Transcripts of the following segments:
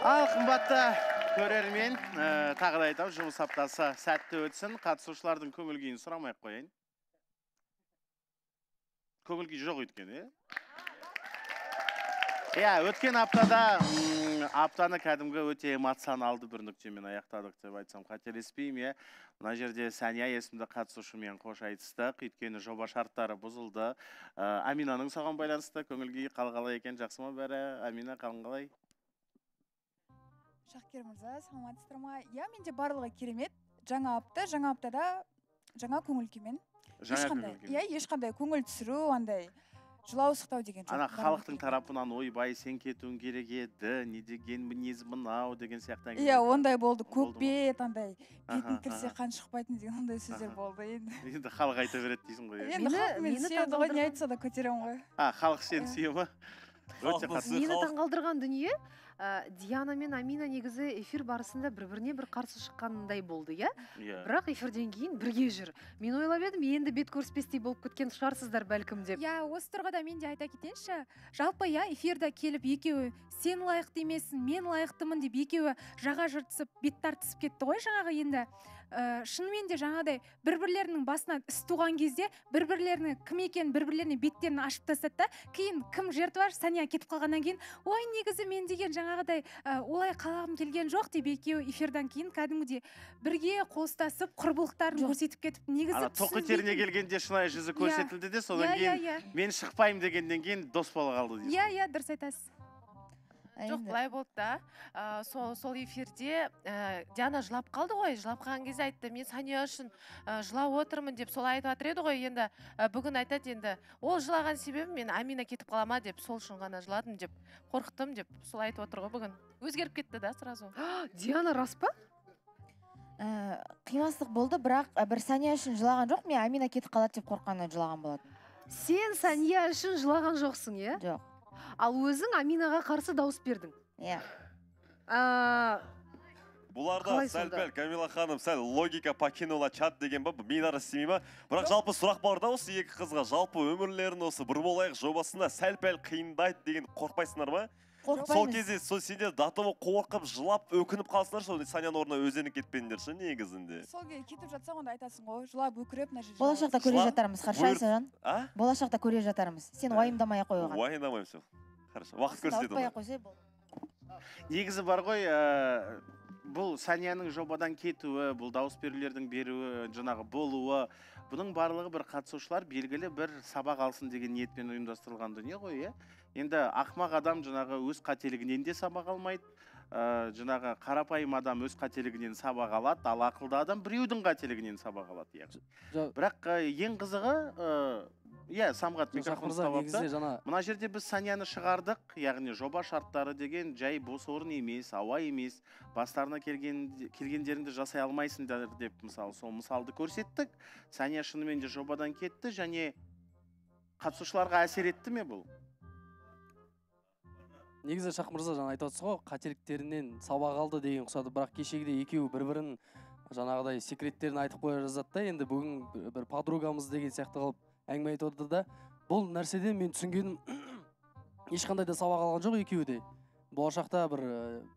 ал қымбатты көрермен ә, тағы да айтамын жұмыс аптасы сәтті өтсін. Қатысушылардың көңіл күйін сұрамай ақ қояйын. Көңіл күй жоқ өйткені. Иә иә өткен аптада аптаны кәдімгі өте эмоционалды бір нүктемен аяқтадық деп айтсам қателеспеймін иә. Мына жерде сәния есімді қатысушымен қош айтыстық. Өйткені жоба шарттары бұзылды. Ә, аминаның соған байланысты көңіл күйі қал қалай екен. Жақсы ма бәрі? Амина қалың қалай? Шахкер мырза саламатсыздар ма иә менде барлығы керемет. Жаңа апта жаңа аптада жаңа көңіл күймен. Жаңа ешқандай. иә ешқандай көңіл түсіру андай жылауықтау деген жоқ. ана халықтың тарапынан ойбай сен кетуің керек еді не деген мінез мынау деген сияқты иә ондай болды көкбет андай кірсе аха. қан шықпайтын деген ондай сөздер болды енді. Енді халық айта береді дейсің ғой иә енді Мені- халық мені мені сүйеді ғой не айтса да көтеремін ғой. А халық сені Иә. сүйе ма? Мені таңғалдырған дүние ә, диана мен амина негізі эфир барысында бір біріне бір қарсы шыққандай болды иә? Иә. Бірақ эфирден кейін бірге жүр. Мен ойлап едім енді бет көріспестей болып кеткен шығарсыздар бәлкім деп. Иә осы тұрғыда мен де айта кетейінші. Жалпы иә эфирда келіп екеуі сен лайықты емессің мен лайықтымын деп екеуі жаға жыртысып бет тартысып кетті ғой жаңағы енді. Ә, шынымен де жаңағыдай бір бірлерінің басынан іс туған кезде бір бірлерінің кім екенін бір бірлеріне беттерін ашып тастады да кейін кім жертва сәния кетіп қалғаннан кейін ой негізі мен деген жаңағыдай ә, олай қалағым келген жоқ деп екеуі эфирдан кейін кәдімгідей бірге қол ұстасып құрбылықтарын көрсетіп кетіп негізі ана тоқ етеріне түсінбейтін- келгенде шынайы жүзі көрсетілді де содан иә иә кейін иә. мен шықпаймын дегеннен кейін дос бола қалды дейсің. иә иә дұрыс айтасыз. Жоқ былай болды да. Ә, сол сол эфирде ә, диана жылап қалды ғой жылап қалған кезде айтты мен сәния үшін ә, жылап отырмын деп солай айтып жатыр еді ғой. Енді ә, бүгін айтады енді ол жылаған себебім мен амина кетіп қала ма? деп сол үшін ғана жыладым деп қорықтым деп солай айтып отыр ғой бүгін. Өзгеріп кетті да сразу. Диана рас па? Ә, қимастық болды бірақ ә, бір сәния үшін жылаған жоқ мен амина кетіп қалады деп қорыққаннан жылаған болатын сен сәния үшін жылаған жоқсың иә? Жоқ. Ал өзің аминаға қарсы дауыс бердің. Иә. А, бұларда сәл пәл камила ханым сәл логика покинула чат деген ба миына істемей ма? Бірақ жалпы сұрақ бар да осы екі қызға. Жалпы өмірлерін осы бір болайық жобасында сәл пәл қиындайды деген қорықпайсыңдар ма? Сол қорықпаймыз кезде сол сендер до того қорқып жылап өкініп қалсыңдар сол саняның орнына өздерің кетпеңдерші негізінде? Сол кезде кетіп жатсаң онда айтасың ғой жылап өкіреп мына жерде болашақта көре жатармыз харшайсың а? Болашақта көре жатармыз. Сен Ә, уайымдамай ақ қой оған. Уайымдамаймын все хорошо уақыт көрсетеді оны. ақ қойса болды. Негізі бар ғой ә, бұл санияның жобадан кетуі бұл дауыс берулердің беруі жаңағы болуы бұның барлығы бір қатысушылар белгілі бір сабақ алсын деген ниетпен ұйымдастырылған дүние ғой иә. Енді ақымақ адам жаңағы өз қателігінен де сабақ алмайды ә, жаңағы қарапайым адам өз қателігінен сабақ алады ал ақылды адам біреудің қателігінен сабақ алады яғни Жо- бірақ ә, ең қызығы ә, иә самғат микрофон ұстап жаңа мына жерде біз санияны шығардық. Яғни жоба шарттары деген жай бос орын емес ауа емес бастарына келген келгендеріңді жасай алмайсыңдар деп мысалы сол мысалды көрсеттік. Сания шынымен де жобадан кетті және қатысушыларға әсер етті ме бұл? Негізі шах мырза жаңа айтып отырсыз ғой қателіктерінен сабақ алды деген ұқсады. Бірақ кешегідей екеуі бір бірін жаңағыдай секреттерін айтып қоя жаздады да. Енді бүгін бір подругамыз деген сияқты қылып әңгіме айтып отырды да бұл нәрседен мен түсінгенім ешқандай да сабақ алған жоқ екеуі де. Болашақта бір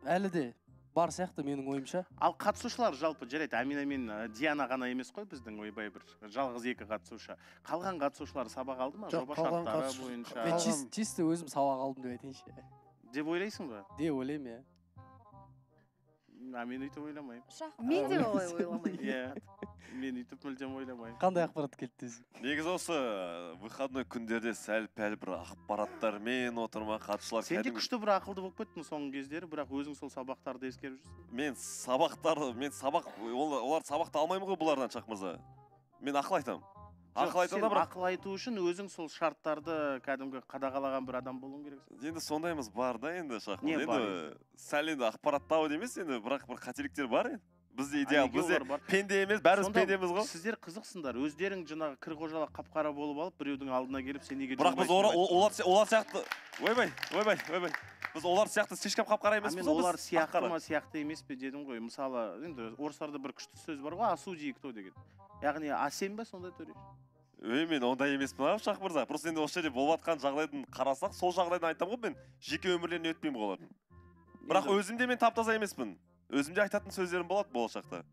әлі де бар сияқты менің ойымша. Ал қатысушылар жалпы жарайды амина мен диана ғана емес қой біздің ойбай бір жалғыз екі қатысушы. Қалған қатысушылар сабақ алды ма Жоқ, жоба шарттары бойынша? Мен чисто өзім сабақ алдым деп айтайыншы. Деп ойлайсың ба? Деп ойлаймын иә. А мен өйтіп ойламаймын мен де олай ойламаймын иә мен өйтіп мүлдем ойламаймын қандай ақпарат келді өзі негізі осы выходной күндерде сәл пәл бір ақпараттармен отыр ма қатысушылар сен де күшті бір ақылды болып кеттің соңғы кездері? Бірақ өзің сол сабақтарды ескеріп жүрсің. Мен сабақтар мен сабақ ол- олар сабақты алмаймын ғой бұлардан шах мырза мен ақыл айтамын. Ақыл бірақ. ақыл айту үшін өзің сол шарттарды кәдімгі қадағалаған бір адам болуың керексің енді сондаймыз бар да енді шах Не енді сәл енді ақпараттау емес енді бірақ бір қателіктер бар енді. Бізде идеал бізде пенде емес бәріміз пендеміз ғой. сіздер қызықсыңдар. Өздерің жаңағы кір қожалақ қап қара болып алып біреудің алдына келіп сен неге бірақ біз олар олар сияқты ойбай ойбай ойбай. Біз олар сияқты слишком қап қара емеспіз ғой олар сияқты ма сияқты емес пе дедім ғой. Мысалы енді орыстарда бір күшті сөз бар ғой осуди кто? деген. Яғни а сен ба сонда төреш? Ей мен ондай емеспін ау шах мырза просто енді осы жерде болып жатқан жағдайдың қарасақ сол жағдайдан айтамын ғой мен жеке өмірлеріне өтпеймін ғой олардың бірақ өзімде мен тап таза емеспін. Өзімде айтатын сөздерім болады болашақта.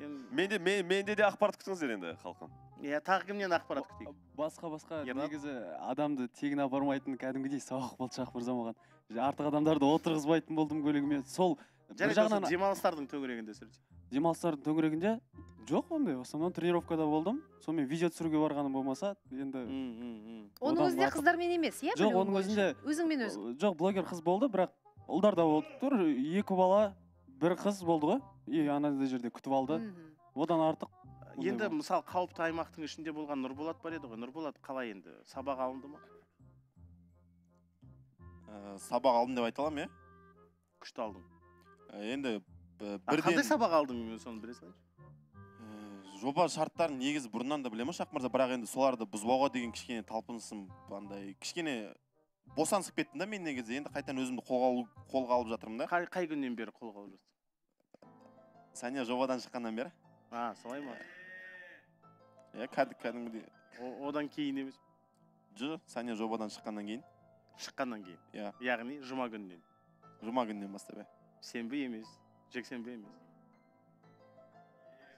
Енді- менде мен, менде де ақпарат күтіңіздер енді халқым. Иә тағы кімнен ақпарат күтейік? Басқа басқа негізі адамды тегін апармайтын кәдімгідей сабақ болды шахмыр маған. Артық адамдарды отырғызбайтын болдым көлігіме. Сол бір жағынан демалыстардың төңірегінде демалыстардың төңірегінде жоқ ондай. В основном тренировкада болдым. Сонымен видео түсіруге барғаным болмаса енді оның өзінде қыздармен емес иә жоқ оның өзінде өзіңмен өзің. Жоқ блогер қыз болды бірақ ұлдар да болды тұр. Екі бала бір қыз болды ғой. И анандай жерде күтіп алды. Одан артық енді мысалы қауіпті аймақтың ішінде болған нұрболат бар еді ғой. Нұрболат қалай енді? Сабақ алынды ма? Ә, сабақ алдым деп айта аламын иә. Күшті алдың. Енді б- а қандай бірден сабақ алдың мен соны біле салайыншы ә, жоба шарттарын негізі бұрыннан да білемін шах мырза бірақ енді соларды бұзбауға деген кішкене талпынысым андай кішкене босаңсып кеттім да мен негізі. Енді қайтадан өзімді қолға алу қолға алып жатырмын да. Қай, қай күннен бері қолға алып жатсың сәния жобадан шыққаннан бері. А солай ма? Иә кәдімгі кәдімгідей. Одан кейін емес жоқ сәния жобадан шыққаннан кейін. Шыққаннан кейін? Иә. Яғни жұма күнінен? Жұма күнінен бастап иә. Сенбі емес. Жексенбі емес.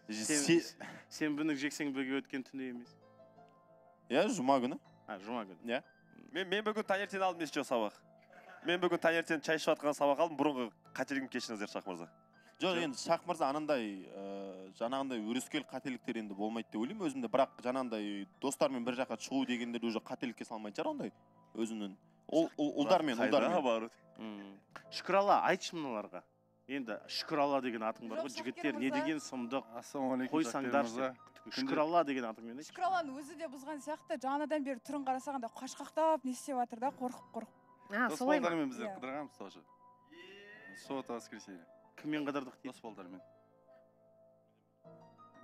Сен- сенбінің жексенбіге өткен түні емес. Иә жұма күні. А жұма күні. Иә. Мен мен бүгін таңертең алдым ес жоқ сабақ? Мен бүгін таңертең шай ішіп жатқан сабақ алдым бұрынғы қателігімді кешіріңіздер шах мырза. Жоқ енді шах мырза анандай ыыы жаңағындай өрескел қателіктер енді болмайды деп ойлаймын өзімде. Бірақ жаңағындай достармен бір жаққа шығу дегендер уже қателікке салмайтын шығар ондай ұл- ұлдармен ұлдармен. бару? М. шүкір алла айтшы мыналарға. Енді шүкір алла деген атың бар ғой жігіттер не деген сұмдық? Ассалаумағалейкум қойсаңдаршы шүкір алла деген атыңмен айтшы шүкір алланың өзі де бұзған сияқты жаңадан бері түрін қарасағанда қашқақтап не істеп жатыр да қорқып қорқып а солай ма? балдармен біздер Иә. қыдырғанбыз тоже. Суббота воскресенье. Кіммен қыдырдық дейді? Дос балдармен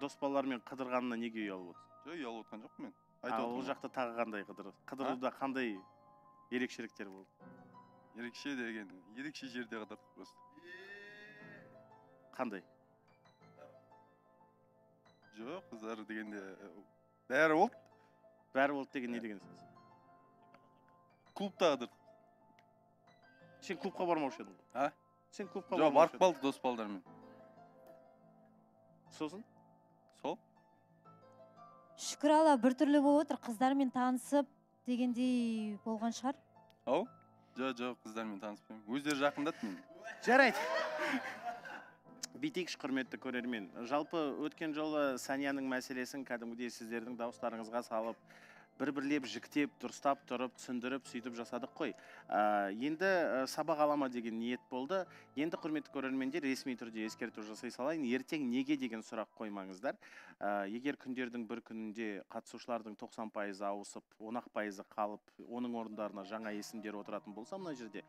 дос балалармен қыдырғанына неге ұялып отырсың жоқ ұялып отқан жоқпын мен. Ол жақта тағы қандай қыдыр қыдыруда қандай ерекшеліктер болды? Ерекше деген ерекше жерде қыдырдық просто. Қандай? Жоқ қыздар дегенде бәрі болды. Бәрі болды деген не деген сөз? Клубта қыдырдық сен клубқа бармаушы едің? Ғой а? Сен клубқа жоқ бармаушы барып қалдық дос балдармен. Сосын? Сол. Шүкір алла біртүрлі болып отыр. Қыздармен танысып дегендей болған шығар. Ау? Жоқ жоқ қыздармен таныспаймын. Өздері жақындады мені. Жарайды. Бүйтейікші құрметті көрермен. Жалпы өткен жолы санияның мәселесін кәдімгідей сіздердің дауыстарыңызға салып бір бірлеп жіктеп дұрыстап тұрып түсіндіріп сөйтіп жасадық қой. Ә, енді ә, сабақ алама деген ниет болды. Енді құрметті көрермендер ресми түрде ескерту жасай салайын. Ертең неге деген сұрақ қоймаңыздар. Ә, егер күндердің бір күнінде қатысушылардың 90 пайызы ауысып он ақ пайызы қалып оның орындарына жаңа есімдер отыратын болса мына жерде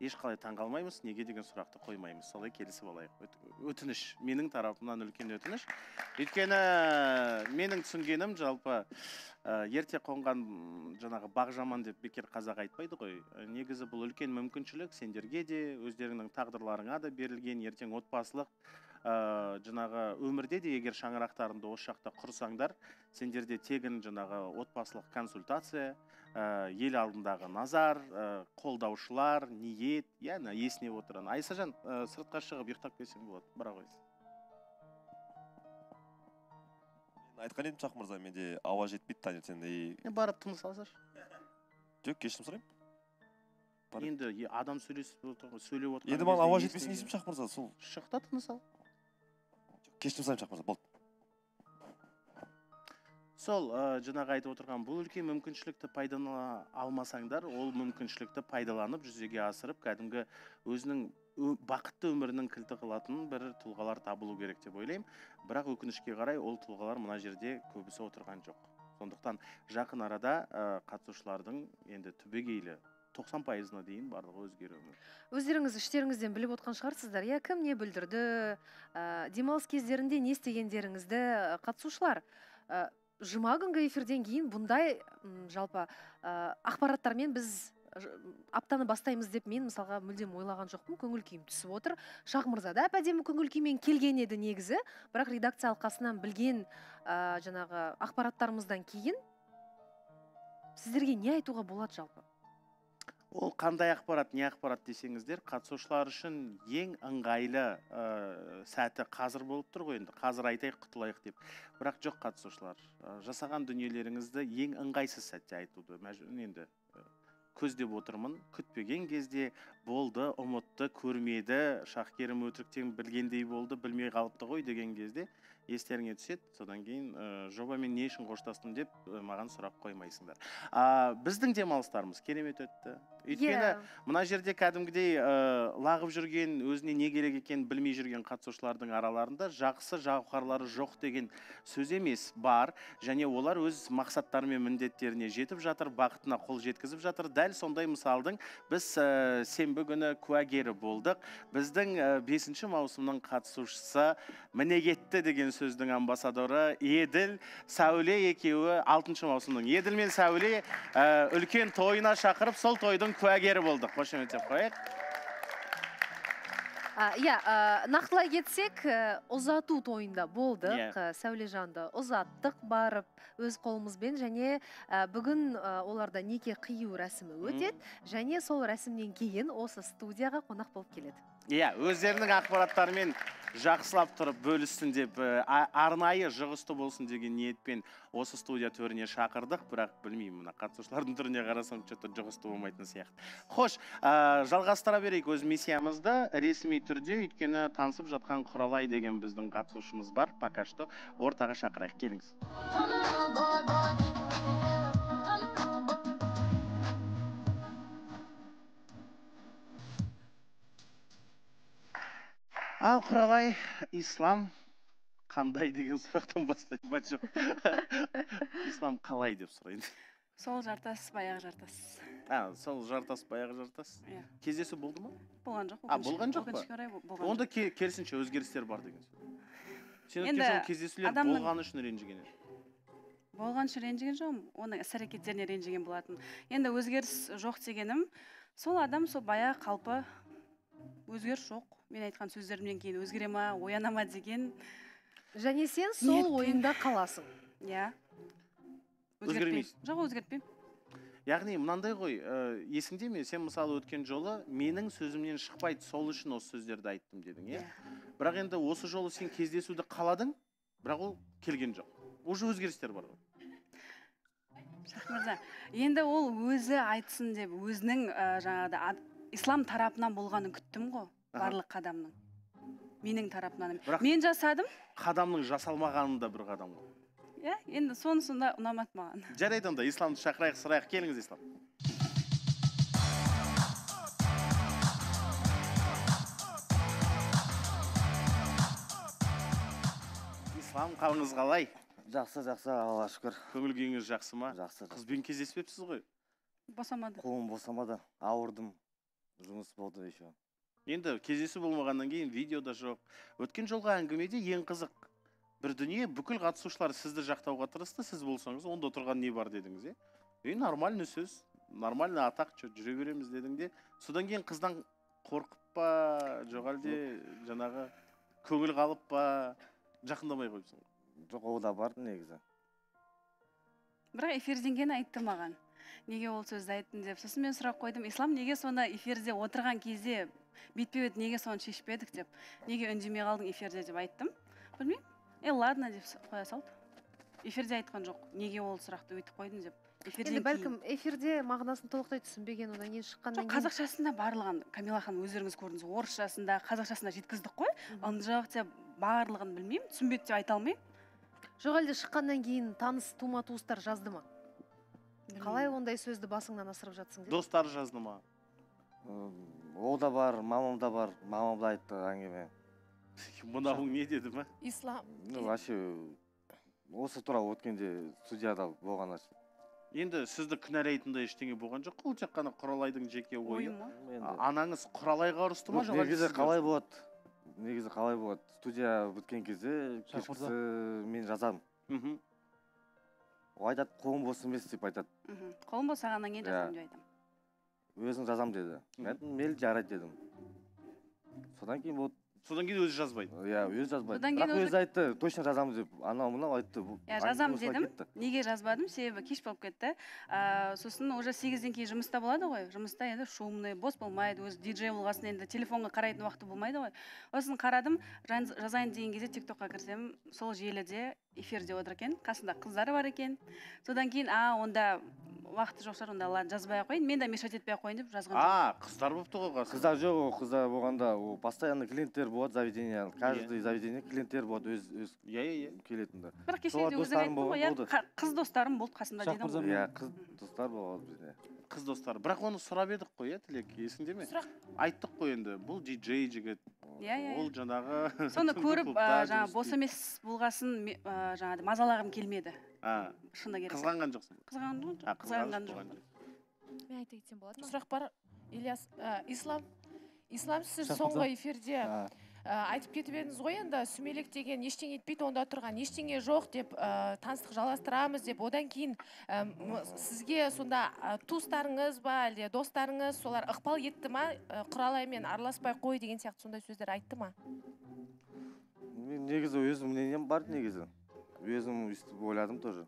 ешқалай таңғалмаймыз неге деген сұрақты қоймаймыз. Солай келісіп алайық. Өт- өтініш менің тарапымнан үлкен өтініш. Өйткені менің түсінгенім жалпы ә, ерте қонған жаңағы бақ жаман деп бекер қазақ айтпайды ғой. Негізі бұл үлкен мүмкіншілік сендерге де өздеріңнің тағдырларыңа да берілген ертең отбасылық ә, жаңағы өмірде де егер шаңырақтарыңды осы жақта құрсаңдар сендерде тегін жаңағы отбасылық консультация ә, ел алдындағы назар ә, қолдаушылар ниет иә ана есінеп отырған. Айсажан ә, сыртқа шығып ұйықтап келсең болады бара ғой мен айтқан едім шах мырза менде ауа жетпейді таңертең и барып тыныс алсашы. Жоқ кешірім сұраймын. Енді адам сөйлесіп отыр ғой сөйлеп отқан енді маған ауа жетпесін дейсің шах мырза сол. Шық та тыныс ал. Кешірім сұраймын шах мырза болды. Сол ә, жаңағы айтып отырған бұл үлкен мүмкіншілікті пайдалана алмасаңдар ол мүмкіншілікті пайдаланып жүзеге асырып кәдімгі өзінің бақытты өмірінің кілті қылатын бір тұлғалар табылу керек деп ойлаймын. Бірақ өкінішке қарай ол тұлғалар мына жерде көбісі отырған жоқ. Сондықтан жақын арада ә, қатысушылардың енді түбегейлі 90 пайызына дейін барлығы өзгеруі мүмкін өздеріңіз іштеріңізден біліп отқан шығарсыздар. Иә кім не бүлдірді? Ә, демалыс кездерінде не істегендеріңізді қатысушылар жұма күнгі эфирден кейін бұндай м, жалпы ә, ақпараттармен біз аптаны бастаймыз деп мен мысалға мүлдем ойлаған жоқпын. Көңіл күйім түсіп отыр. Шах мырза да әп әдемі көңіл күймен келген еді негізі. Бірақ редакция алқасынан білген ә, жаңағы ақпараттарымыздан кейін сіздерге не айтуға болады жалпы? Ол қандай ақпарат не ақпарат десеңіздер қатысушылар үшін ең ыңғайлы ә, сәті қазір болып тұр ғой енді. Қазір айтайық құтылайық деп. Бірақ жоқ қатысушылар. Ә, жасаған дүниелеріңізді ең ыңғайсыз сәтте айтуды енді ә, көздеп отырмын. Күтпеген кезде болды ұмытты көрмеді шахкерім өтіріктен білгендей болды білмей қалыпты ғой деген кезде естеріңе түседі. Содан кейін ә, жобамен не үшін қоштастым деп ә, маған сұрақ қоймайсыңдар. А, біздің демалыстарымыз керемет өтті. Өйткені Иә. мына жерде кәдімгідей ә, лағып жүрген өзіне не керек екенін білмей жүрген қатысушылардың араларында жақсы жауһарлары жоқ деген сөз емес бар. Және олар өз мақсаттары мен міндеттеріне жетіп жатыр бақытына қол жеткізіп жатыр. Дәл сондай мысалдың біз ә, сенбі күні куәгері болдық. Біздің ә, бесінші маусымның қатысушысы міне кетті деген сөздің амбассадоры еділ сәуле екеуі алтыншы маусымның еділ мен сәуле ә, үлкен тойына шақырып сол тойдың куәгері болдық. Қошеметтеп қояйық. Иә нақтылай кетсек ұзату тойында болдық Иә. сәулежанды ұзаттық барып өз қолымызбен және бүгін оларда неке қию рәсімі өтеді. Және сол рәсімнен кейін осы студияға қонақ болып келеді. Иә өздерінің ақпараттарымен жақсылап тұрып бөліссін деп а- арнайы жығысты болсын деген ниетпен осы студия төріне шақырдық. Бірақ білмеймін мына қатысушылардың түріне қарасам че то жұғысты болмайтын сияқты. Хош ә, жалғастыра берейік өз миссиямызды. Ресми түрде өйткені танысып жатқан құралай деген біздің қатысушымыз бар. Пока что ортаға шақырайық. Келіңіз. Ал құралай ислам қандай деген сұрақтан бастайды ма жоқ ислам қалай деп сұрайын. Сол жартас баяғы жартас. А сол жартас баяғы жартас? Иә. кездесу болды ма? Болған жоқ а болған жоқ па? болған онда ке- керісінше өзгерістер бар деген сөз. Сен өткен Енді жолы кездесулер болғаны үшін ренжіген едің. Болған үшін ренжіген жоқпын оның іс әрекеттеріне ренжіген болатын енді өзгеріс жоқ дегенім сол адам сол баяғы қалпы өзгеріс жоқ. Мен айтқан сөздерімнен кейін өзгере ма ояна ма деген және сен сол Ниетпен. ойында қаласың. Иә. Өзгермейсің? жоқ өзгертпеймін. Яғни мынандай ғой ә, есіңде ме? Сен мысалы өткен жолы менің сөзімнен шықпайды сол үшін осы сөздерді айттым дедің иә? Бірақ енді осы жолы сен кездесуді қаладың бірақ ол келген жоқ. Уже өзгерістер бар ғой. Шах мырза енді ол өзі айтсын деп өзінің ә, жаңағыдай ислам тарапынан болғанын күттім ғой барлық қадамның. Менің тарапымнан Бірақ- мен жасадым. қадамның жасалмағаны да бір қадам ғой. Иә енді сонысы да ұнамады маған. Жарайды онда исламды шақырайық сұрайық. Келіңіз ислам. Ислам қалыңыз қалай? Жақсы жақсы аллаға шүкір. Көңіл күйіңіз жақсы ма? Жақсы. Қызбен кездеспепсіз ғой. Босамады. Қолым босамады ауырдым. Жұмыс болды еще. Енді кездесу болмағаннан кейін видео да жоқ. Өткен жолғы әңгімеде ең қызық бір дүние бүкіл қатысушылар сізді жақтауға тырысты сіз болсаңыз онда тұрған не бар дедіңіз иә и нормальный сөз нормальный атақ че жүре береміз дедің де. Содан кейін қыздан қорқып па жоқ әлде жаңағы көңіл қалып па жақындамай қойыпсың жоқ ол да бар негізі. Бірақ эфирден кейін айтты маған. Неге ол сөзді айттың деп сосын мен сұрақ қойдым. Ислам неге сонда эфирде отырған кезде бетпе бет неге соны шешпедік деп неге үндемей қалдың эфирде? деп айттым. Білмеймін. Е ладно деп қоя салды. Эфирде айтқан жоқ неге ол сұрақты өйтіп қойдың деп. Эфирден енді бәлкім эфирде мағынасын толықтай түсінбеген одан кейін шыққаннан жоқ кейін қазақшасында барлығын камила ханым өздеріңіз көрдіңіз орысшасында қазақшасында жеткіздік қой. Деп барлығын білмеймін түсінбеді деп айта алмаймын. Жоқ әлде шыққаннан кейін таныс тума туыстар жазды ма? Қалай ондай сөзді басыңнан асырып жатсың деп достары жазды ма ол да бар мамам да бар. Мамам да айтты әңгіме. Мынауың не деді ма? Ислам. Ну вообще осы туралы өткенде студияда болған нәрсе. Енді сізді кінәлайтындай ештеңе болған жоқ қой ол тек қана құралайдың жеке ойы. Ойы ма? А- анаңыз құралайға ұрысты ма жоқ негізі қалай болады? Негізі қалай болады? Студия біткен кезде кешкісі мен жазамын. Мхм. Ол айтады қолым бос емес деп айтады мхм қолым босағаннан кейін жазамын деп айтамын өзің жазамын деді мен айттым мейлі жарайды дедім содан кейін вот содан кейін өзі жазбайды. Иә өзі жазбайды. Содан кейін бірақ өзі- айтты точно жазамыз деп. Анау мынау айтты. Иә жазамын дедім. неге жазбадым? Себебі кеш болып кетті. Ыыы сосын уже сегізден кейін жұмыста болады ғой. Жұмыста енді шумный бос болмайды. Өзі диджей болған соң енді телефонға қарайтын уақыты болмайды ғой. Сосын қарадым жазайын деген кезде тик токқа кірсем сол желіде эфирде отыр екен. Қасында қыздары бар екен. Содан кейін а онда уақыты жоқ шығар онда ладно жазбай ақ қояйын. Мен де мешать етпей ақ қояйын деп жазған а қыздар болыпты ғой қасында қыздар жоқ ол қыздар болғанда ол постоянно клиенттер болады заведение каждый заведение клиенттер болады өз өз иә иә иә келетіндер. Бірақ кеше де өзің айттың ғой иә қыз достарым болды қасында дедің ғой иә қыз достар болады бізде. Қыз достары бірақ оны сұрап едік қой иә тілек есіңде ме? Сұрақ. Айттық қой енді. Бұл диджей жігіт. Иә иә ол жаңағы соны көріп жаңағы бос емес болғасын жаңағыдай мазалағым келмеді. А шыны керек қызғанған жоқсың? Қызғанған қызғанған жоқ мен айта кетсем болады ма? Сұрақ бар ильяс. Ислам ислам сіз соңғы эфирде айтып кетіп едіңіз ғой енді сүмелек деген ештеңе етпейді онда тұрған ештеңе жоқ деп ә, таныстық жалғастырамыз деп. Одан кейін ә, сізге сонда ә, туыстарыңыз ба әлде достарыңыз солар ықпал етті ма? Ә, құралаймен араласпай қой деген сияқты сондай сөздер айтты ма? Мен негізі өзім мнением бар негізі? Өзім өйстіп ойладым тоже.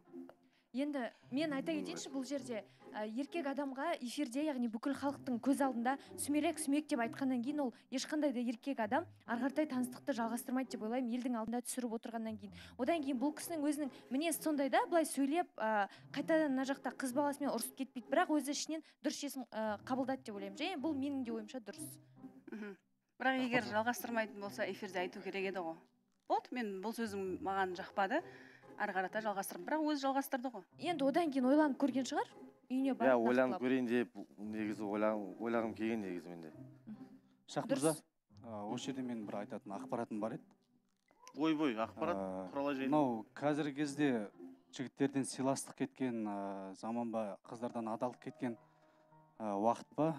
Енді мен айта кетейінші бұл жерде еркек адамға эфирде яғни бүкіл халықтың көз алдында сүмелек сүмек деп айтқаннан кейін ол ешқандай да еркек адам ары қаратай таныстықты жалғастырмайды деп ойлаймын елдің алдында түсіріп отырғаннан кейін. Одан кейін бұл кісінің өзінің мінезі сондай да былай сөйлеп ә, қайтадан мына жақта қыз баласымен ұрысып кетпейді бірақ өзі ішінен дұрыс шешім ә, қабылдады деп ойлаймын. Және бұл менің де ойымша дұрыс. Мхм. Бірақ егер жалғастырмайтын болса эфирде айту керек еді ғой. Болды мен бұл сөзім маған жақпады. Ары қарата жалғастырып бірақ өзі жалғастырды ғой. Енді одан кейін ойланып көрген шығар. Үйіне иә барып ойланып көрейін деп негізі ойлағым ойлағым келген негізі менде. Шах мырза осы жерде менің бір айтатын ақпаратым бар еді. Ойбой ақпарат құралай жайлы мынау қазіргі кезде жігіттерден сыйластық кеткен а, заман ба қыздардан адалдық кеткен уақыт па?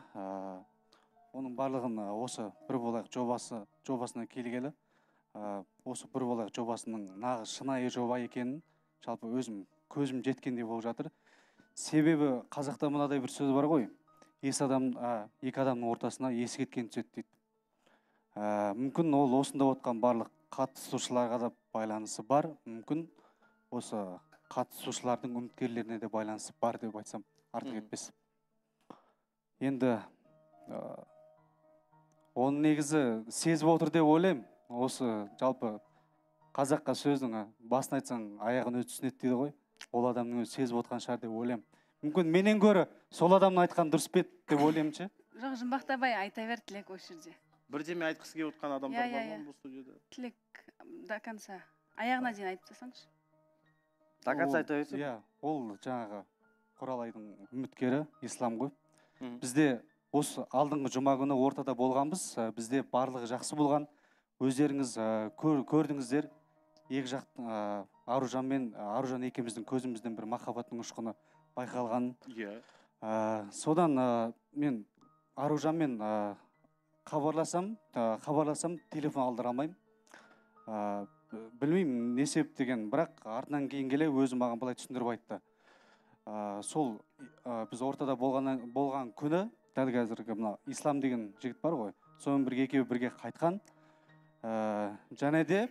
Оның барлығын осы бір болайық жобасы жобасына келгелі осы бір болайық жобасының нағыз шынайы жоба екенін жалпы өзім көзім жеткендей болып жатыр. Себебі қазақта мынадай бір сөз бар ғой. Ес адам а, екі адамның ортасына есі кеткен түседі дейді. Ә, мүмкін ол осында отқан барлық қатысушыларға да байланысы бар. Мүмкін осы қатысушылардың үміткерлеріне де байланысы бар деп айтсам артық етпес. Енді ә, оны негізі сезіп отыр деп ойлаймын. Осы жалпы қазаққа сөздің басын айтсаң аяғын өзі түсінеді дейді ғой. Ол адамның өзі сезіп отқан шығар деп ойлаймын. Мүмкін менен гөрі сол адамның айтқаны дұрыс па еді деп ойлаймын ше? Жоқ жұмбақтабай айта бер тілек осы жерде. Бірдеме айтқысы келіп отқан адамдар Иә, бар иә, ма иә. бұл студияда? Тілек до конца. Аяғына дейін айтып тастасаңызшы до конца айта берсем иә ол жаңағы құралайдың үміткері ислам ғой. Бізде осы алдыңғы жұма күні ортада болғанбыз. Бізде барлығы жақсы болған. Өздеріңіз көр- көрдіңіздер. Екі жақ ә, аружан мен аружан екеуміздің көзімізден бір махаббаттың ұшқыны байқалған. Иә. Ә, содан ә, мен аружанмен ә, хабарласам ә, хабарласам телефон алдыра алмаймын ә, білмеймін не себеп деген бірақ артынан кейін келе өзі маған былай түсіндіріп айтты. Ә, сол ә, біз ортада болған болған күні дәл қазіргі мына ислам деген жігіт бар ғой сонымен бірге екеуі бірге қайтқан. Ә, және де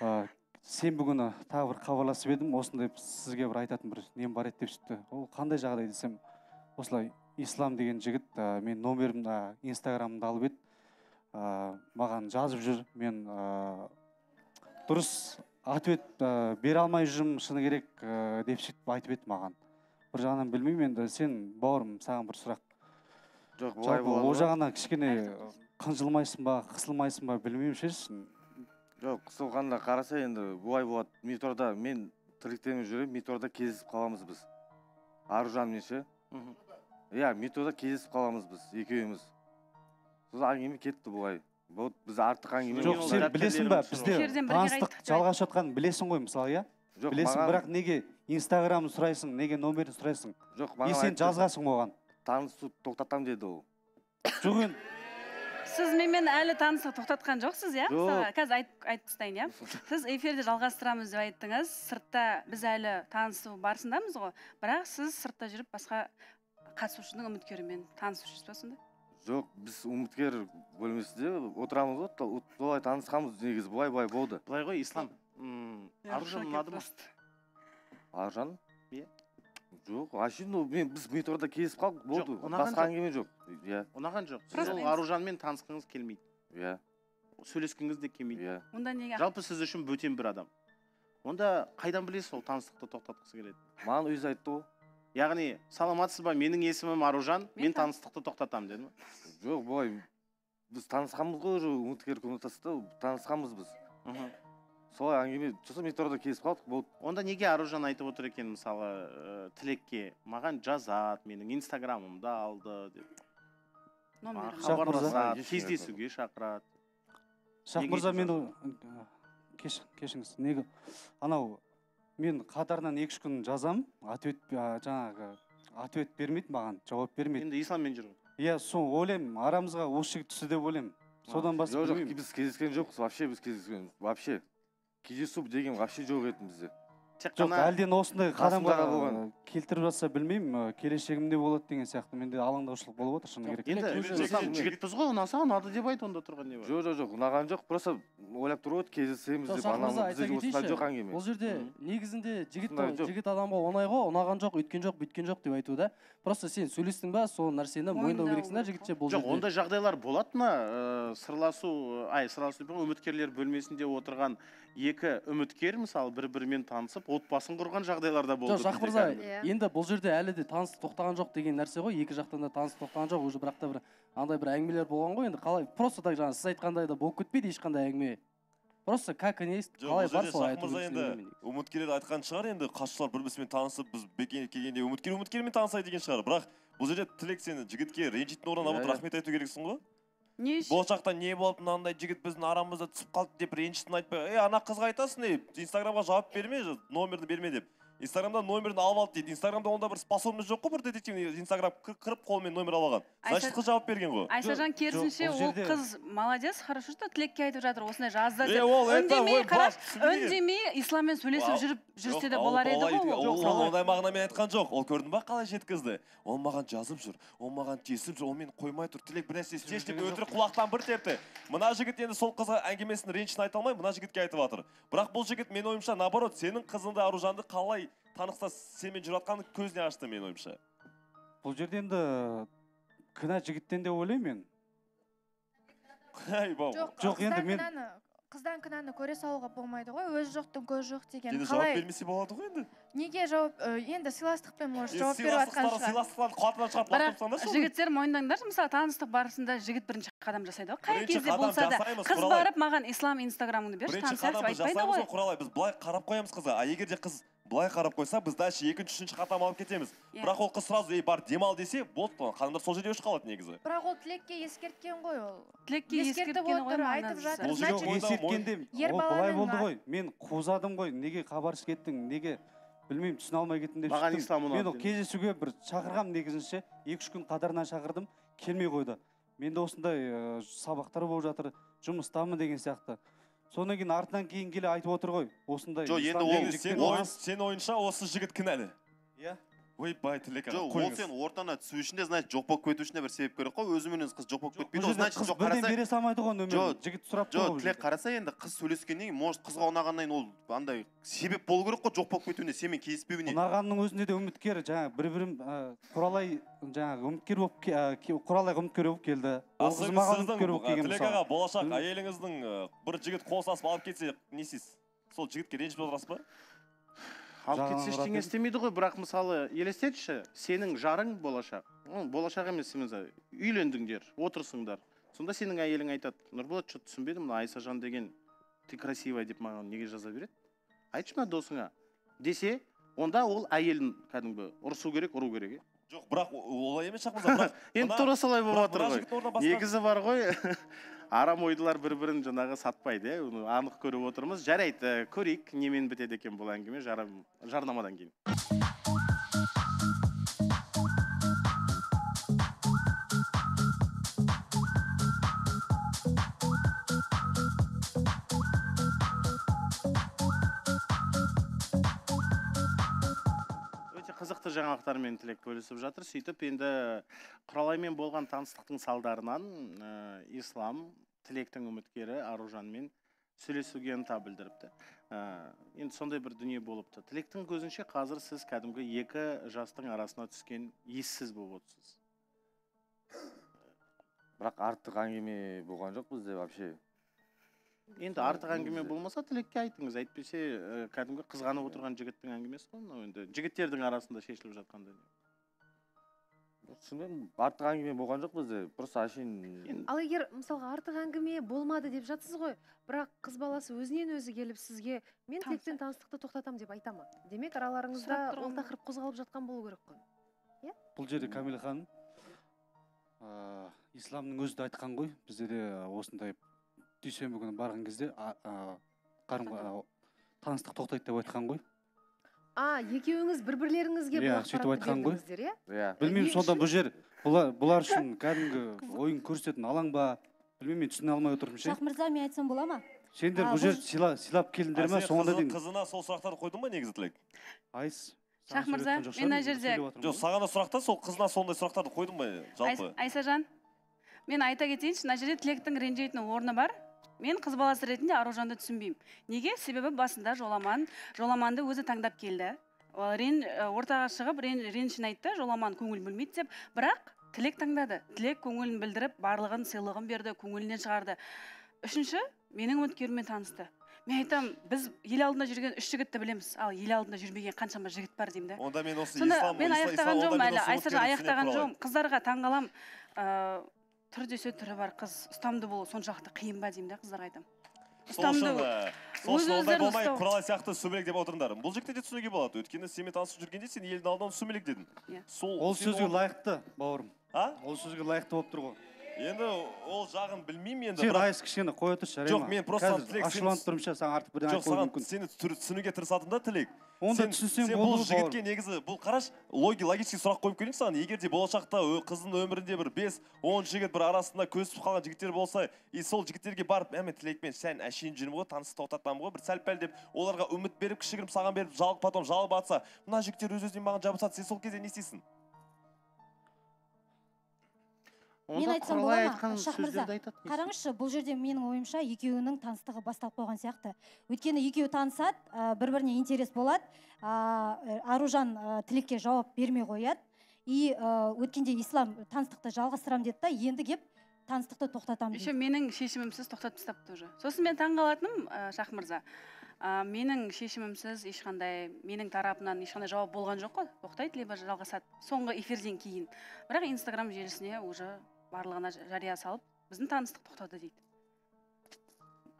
ә, сенбі күні тағы бір хабарласып едім осындай сізге бір айтатын бір нем бар еді деп сөйтті ол қандай жағдай десем осылай ислам деген жігіт ә, мен номерімді ә, инстаграмымды алып еді ә, маған жазып жүр. Мен ә, дұрыс ответ ә, бере алмай жүрмін шыны керек ә, деп сөйтіп айтып еді маған. Бір жағынан білмеймін енді сен бауырым саған бір сұрақ. Жоқ былай ол ғой. жағына кішкене қынжылмайсың ба қысылмайсың ба білмеймін ше жоқ қысылғанда қараса енді былай болады. Метрода мен тірліктермен жүремін метрода кездесіп қаламыз біз. Аружанмен ше иә метрода кездесіп қаламыз біз екеуміз сосын әңгіме кетті былай вот біз артық әңгіме жоқ сен білесің ба бізде таныстық жалғасып жатқанын білесің ғой мысалы иә? Жоқ білесің бірақ неге инстаграмын сұрайсың неге номерін сұрайсың? Жоқ маған сен жазғансың оған танысуды тоқтатамын деді ол. Жоқ енді сіз менімен әлі таныстық тоқтатқан жоқсыз иә? Қазір айтып айтып тастайын иә? Сіз эфирде жалғастырамыз деп айттыңыз. Сыртта біз әлі танысу барысындамыз ғой. Бірақ сіз сыртта жүріп басқа қатысушының үміткерімен танысып жүрсіз ба сонда? Жоқ біз үміткер бөлмесінде отырамыз ғой. Солай танысқанбыз негізі. Былай былай болды. Былай ғой ислам. М, аружан ұнады ма? аружан? иә жоқ ну мен біз метрода кездесіп қалдық болды. басқа жоқ. әңгіме жоқ. Иә. Ұнаған жоқ. Сіз ол мен- аружанмен танысқыңыз келмейді. Иә. Сөйлескіңіз де келмейді. Иә. Онда неге? Жалпы сіз үшін бөтен бір адам. Онда қайдан білесіз ол таныстықты тоқтатқысы келеді? Маған өзі айтты ғой яғни саламатсыз ба менің есімім аружан мен таныстықты тоқтатамын деді ма жоқ былай біз танысқанбыз ғой уже танысқанбыз біз. Солай әңгіме сосын метрода кездесіп қалдық. Болды онда неге аружан айтып отыр екен мысалы ә, тілекке? Маған жазады менің инстаграмымды алды деп. Хабарласады кездесуге шақырады. Шах Неге мырза мен кеш кешіріңіз неге? Анау мен қатарынан екі үш күн жазам ответ жаңағы ответ бермейді маған жауап бермейді. Енді исламмен жүр иә сол ойлаймын арамызға осы жігіт түсті деп ойлаймын. Содан басқа жоқ біз кездескен жоқпыз вообще біз кездескен вообще. Кездесу деген вообще жоқ еді бізде. Тек жоқ әлден осындай қадамға болған. келтіріп жатса білмеймін келешегімде болады деген сияқты. Менде алаңдаушылық болып отыр шыны керек. енді жігітпіз ғой ұнаса ұнады деп айт онда тұрған не бар жоқ жоқ жоқ ұнаған жоқ. Просто ойлап тұр ғой кездесеміз деп бізде жоқ әңгіме. Бұл жерде негізінде жігіт жігіт адамға оңай ғой ұнаған жоқ өйткен жоқ бүйткен жоқ деп айту да просто сен сөйлестің ба сол нәрсені мойындау керексің да жігітше бұл жоқ ондай жағдайлар болады мына сырласу ай сырласу үміткерлер бөлмесінде отырған екі үміткер мысалы бір бірімен танысып отбасын құрған жағдайлар да болды жоқ жақ бізде мырза кәдімгі. енді бұл жерде әлі де таныс тоқтаған жоқ деген нәрсе ғой. Екі жақтан да таныс тоқтаған жоқ. Уже бірақ та бір андай бір әңгімелер болған ғой. Енді қалай просто так жаңағы сіз айтқандай да болып кетпейді ешқандай әңгіме. Просто как и есть қалай бар солай айту енді үміткерлер айтқан шығар енді. Қатысушылар бір бірімен танысып біз бекенге келгенде үміткер үміткермен танысайық деген шығар. Бірақ бұл жерде тілек сені жігітке ренжитін орнына Иә, наоборот иә. рахмет айту керексің ғой. Не болашақта не болды? Мынандай жігіт біздің арамызда түсіп қалды деп ренжітін айтпай ей ана қызға айтасың? ей инстаграмға жауап берме номерді берме деп. Инстаграмдан номерін алып алды дейді. Инстаграмда онда бір способность жоқ қой бір детективный инстаграм кір- кіріп қолымен номер алып алған. Значит қыз жауап берген ғой. Айшажан керісінше ол қыз молодец хорошо что тілекке айтып жатыр осындай жазды деп. үндемей ой, қараш брат, түсінбеген. үндемей исламмен сөйлесіп жүріп жүрсе де ол болар еді ғой ол. ондай мағынамен айтқан жоқ. Ол көрдің ба қалай жеткізді? Ол маған жазып жүр ол маған тиісіп жүр ол мені қоймай тұр. Тілек бір нәрсе істеші деп өтірік құлақтан бір тепті мына жігіт енді сол қызға әңгімесін ренішін айта алмай мына жігітке айтып жатыр. Бірақ бұл жігіт менің ойымша наоборот сенің қызыңды аружанды қалай танықса сенімен жүріп жатқанын көзіне ашты менің ойымша. Бұл жерде енді кінә жігіттен деп ойлаймын мен. Әй бау жоқ Жоқ, енді мен- кінәні қыздан кінәні көре салуға болмайды ғой өзі жоқтың көзі жоқ деген енді жауап бермесе болады ғой енді. Неге жауап енді сыйластықпен может жауап беріп жатқан шығар? сыйластықтарын қуатынан шығарып бірақ жігіттер мойындаңдаршы мысалы таныстық барысында жігіт бірінші қадам жасайды ғой. Қай кезде болса да қыз барып маған ислам инстаграмыңды берші танысайық айтпайды ғой құралай. Біз былай қарап қоямыз қызға. А егер де қыз былай қарап қойса біз дальше екінші үшінші қадам алып кетеміз. Иә. бірақ ол қыз сразу ей бар демал десе болды ол қадамдар сол жерде өшіп қалады негізі. Бірақ ол тілекке ескерткен ғой ол. Тілекке ескертіп отыр айтып жатыр. Ер ол былай болды ғой мен қуызадым ғой неге хабарсыз кеттің неге білмеймін түсіне алмай кеттім деп Маған ислам мен ол кездесуге бір шақырғам негізінше екі үш күн қатарынан шақырдым келмей қойды. Менде осындай ыыы, сабақтар болып жатыр жұмыстамын деген сияқты. Содан кейін артынан кейін келе айтып отыр ғой осындай Жоқ, енді ол- сен ойынша осы жігіт кінәлі. Иә. Ойбай тілек аға, жоқ ол сен ортаңа түсу үшін де значит жоқ болып кету үшін де бір себеп керек қой. Өзімен өзі қыз жоқ болып кетпейді ғой. жерде значит жоқ бірден қараса бере салмайды ғой нөмірін. Жоқ жігіт сұрап жоқ тілек қараса енді қыз сөйлескеннен кейін может қызға ұнағаннан кейін ол андай себеп болу керек қой жоқ болып кетуіне сенімен келіспеуіне. Ұнағанның өзінде де үміткер жаңағы бір бірін құралай жаңағы үміткер болып құралай үміткер болып келді. Ол қыз маған үміткер болып келген тілек аға болашақ әйеліңіздің бір жігіт қол ұстасып алып кетсе не істейсіз? Сол жігітке ренжіп отырасыз ба? Алып кетсе ештеңе істемейді ғой бірақ мысалы елестетші сенің жарың болашақ. Ол болашақ емес үйлендіңдер отырсыңдар. Сонда сенің әйелің айтады нұрболат что түсінбедім мына айсажан деген ты красивая деп маған неге жаза береді? Айтшы мына досыңа. Десе онда ол әйелін кәдімгі ұрысу керек ұру керек иә жоқ бірақ олай емес шах мырза бірақ енді тура солай болып жатыр ғой. негізі бар ғой. Арам ойдылар бір бірін жаңағы сатпайды иә оны анық көріп отырмыз. Жарайды көрейік немен бітеді екен бұл әңгіме жарнамадан кейін. Жаңалықтармен тілек бөлісіп жатыр. Сөйтіп енді құралаймен болған таныстықтың салдарынан ә, ислам тілектің үміткері аружанмен сөйлесуге ынта білдіріпті. Ә, енді сондай бір дүние болыпты. Тілектің көзінше қазір сіз кәдімгі екі жастың арасына түскен ессіз болып отырсыз. Бірақ артық әңгіме болған жоқ бізде вообще. Енді артық әңгіме болмаса тілекке айтыңыз. Әйтпесе ә, кәдімгі қызғанып отырған жігіттің әңгімесі ғой мынау енді. Жігіттердің арасында шешіліп жатқан дүние түсінбеймін артық әңгіме болған жоқ бізде. Просто әшейін ал егер мысалға артық әңгіме болмады деп жатсыз ғой бірақ қыз баласы өзінен өзі келіп сізге мен тілекпен таныстықты тоқтатамын деп айта ма? Демек араларыңызда ол тақырып қозғалып жатқан болу керек қой. Иә? Бұл жерде камила ханым ыыы исламның өзі де айтқан ғой. Бізде де осындай дүйсенбі күні барған кезде қарым таныстық тоқтайды деп айтқан ғой. А екеуіңіз бір бірлеріңізге Иә, сөйтіп айтқан ғой. иә? Иә. Білмеймін сонда бұл жер бұлар үшін кәдімгі ойын көрсететін алаң ба? Білмеймін мен түсіне алмай отырмын ше. Шах мырза мен айтсам бола ма? Сендер бұл жер бұл- сыйла- сыйлап келдіңдер ма? Қызына- дейін қызына сол сұрақтарды қойдың ба негізі тілек? Айс шах мырза мен мына жерде жоқ саған да сұрақ та сол қызына сондай сұрақтарды қойдың ба? Жалпы. Ай- айсажан мен айта кетейінші мына жерде тілектің ренжитін орны бар. Мен қыз баласы ретінде аружанды түсінбеймін. Неге? Себебі басында жоламан жоламанды өзі таңдап келді. Ол рен ортаға шығып рен, ренішін айтты жоламан көңіл бөлмейді деп. Бірақ тілек таңдады. Тілек көңілін білдіріп барлығын сыйлығын берді көңілінен шығарды. Үшінші менің үміткеріммен танысты. Мен айтамын біз ел алдында жүрген үш жігітті білеміз. Ал ел алдында жүрмеген қаншама жігіт бар деймін да онда мен осы сонда ислам мен аяқтаған жоқпын әлі. Аяқтаған жоқпын. қыздарға таңғаламын. Ыыы түрі десе түрі бар қыз. Ұстамды болу соншалықты қиын ба деймін да қыздарға айтамын ұстамды болмай құралай сияқты сүмелек деп отырыңдар. Бұл жігітті де түсінуге болады. Өйткені сенімен танысып жүргенде сен елдің алдынан сүмелек дедің. Иә. сол ол сөзге лайықты бауырым. А? Ол сөзге лайықты болып тұр ғой. Енді ол жағын білмеймін енді сен айс кішкене қоя тұршы жарай жоқ мен просто тілек ашуланып тұрмын ше саған артық бірдеңе жоқ саған мүмкін. сені түр- түсінуге тырысатым да тілек. Сен- түсінсең сен бұл жігітке негізі бұл қараш логи логический сұрақ қойып келейінші саған. Егер де болашақта қыздың өмірінде бір бес он жігіт бір арасында көсіп қалған жігіттер болса и сол жігіттерге барып әме тілекпен сән әшейін жүрмін ғой танысты тоқтатамын ғой бір сәл пәл деп оларға үміт беріп кішігірім саған беріп жалып потом жалып жатса мына жігіттер өз өзінен маған жабысады сен сол кезде не істейсің? Мен айтсам құралай бола ма? айтқан шах мырза сөздерді айтады қараңызшы бұл жерде менің ойымша екеуінің таныстығы басталып қойған сияқты. Өйткені екеуі танысады ә, бір біріне интерес болады. А, ә, аружан ә, тілекке жауап бермей қояды. И ә, өткенде ислам таныстықты жалғастырамын деді да енді кеп таныстықты тоқтатамын еще менің шешімімсіз тоқтатып тастапты уже. Сосын мен таңғалатыным ә, шах мырза. Ә, менің шешімімсіз ешқандай менің тарапымнан ешқандай жауап болған жоқ қой. Тоқтайды либо жалғасады. Соңғы эфирден кейін. Бірақ инстаграм желісіне уже барлығына жа- жария салып біздің таныстық тоқтады дейді.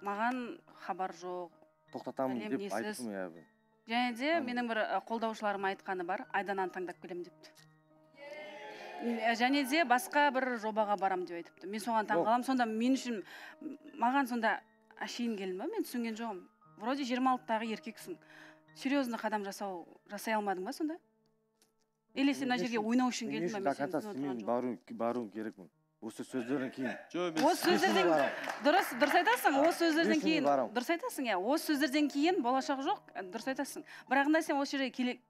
Маған хабар жоқ тоқтатамын деп айттым иә және де менің бір қолдаушыларым айтқаны бар айдананы таңдап келемін депті. Және де басқа бір жобаға барам деп айтыпты. Мен соған таңқаламын сонда мен үшін маған сонда әшейін келді ма мен түсінген жоқпын. Вроде жиырма алтыдағы еркексің. Серьезный қадам жасау жасай алмадың ба сонда? Или сен мына жерге ойнау үшін келдің ба? Мен баруым керекпін. Осы сөздерден кейін. Осы сөздерден дұрыс дұрыс айтасың осы сөздерден кейін. дұрыс айтасың иә. Осы сөздерден кейін болашақ жоқ дұрыс айтасың. Бірақ сен осы жерге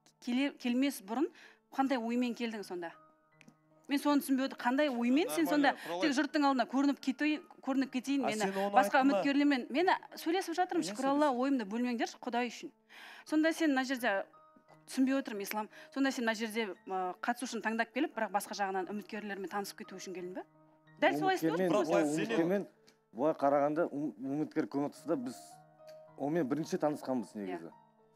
келмес бұрын қандай оймен келдің сонда? Мен соны түсінбей отырмын қандай оймен сен сонда тек жұрттың алдына көрініп кетейін көрініп кетейін мені? басқа үміткерлермен. Мен сөйлесіп жатырмын шүкір алла ойымды бөлмеңдерші құдай үшін. Сонда сен мына жерде түсінбей отырмын ислам. Сонда сен мына жерде қатысушыны таңдап келіп бірақ басқа жағынан үміткерлермен танысып кету үшін келдің ба дәл солай былай қарағанда үм- үміткер көмектесті біз онымен бірінші танысқанбыз негізі.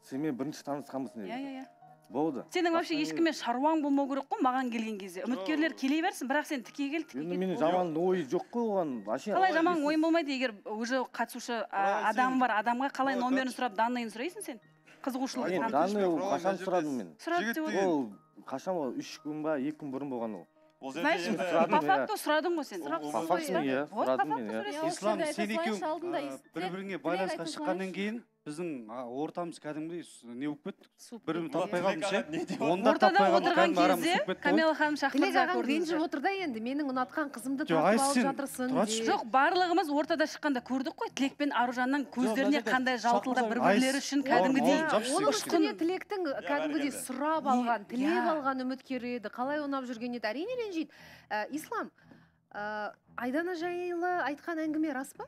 Сенімен бірінші танысқанбыз негізі. Иә иә болды. Сенің вообще ешкіммен шаруаң болмау керек қой маған келген кезде. Үміткерлер келе берсін бірақ сен тіке кел тіке енді менің жаман ой жоқ қой оған. Вообще қалай жаман ойын болмайды егер уже қатысушы а, адамы бар адамға қалай номерін сұрап данныйын сұрайсың сен? Қызығушылық данный қашан сұрадым мен Сұрады деп отырмын. ол қашан ол? Үш күн ба екі күн бұрын болған ол ол. Знаешь по Сұрадым, факту сұрадың ғой сен По факту иә сұрадым мен иә ислам сен екеуің бір біріңе байланысқа шыққаннан кейін біздің а, ортамыз кәдімгідей с- не болып кетті Суып бірін кетті, таппай иә. қалдым Тілек аға не деп ше отыр? оны да Ортада таппай қалдым отырған кәдімгі арамыз кезде суып кетті Камила ханым тілек Шахмырза ағаң көрдіңіздер. ренжіп отыр да енді менің ұнатқан қызымды Жоқ, тартып айсен, алып жатырсың деп. жоқ барлығымыз ортада шыққанда көрдік қой тілек пен аружанның көздеріне жерде қандай жалтылдап Шахмырза- бір бірлері үшін кәдімгідей Иә, оның үстіне тілектің Иә, кәдімгідей бәрекелді. сұрап алған тілеп иә. алған үміткер еді қалай ұнап жүрген еді әрине ренжиді Ә, ислам ә, айдана жайлы айтқан әңгіме рас па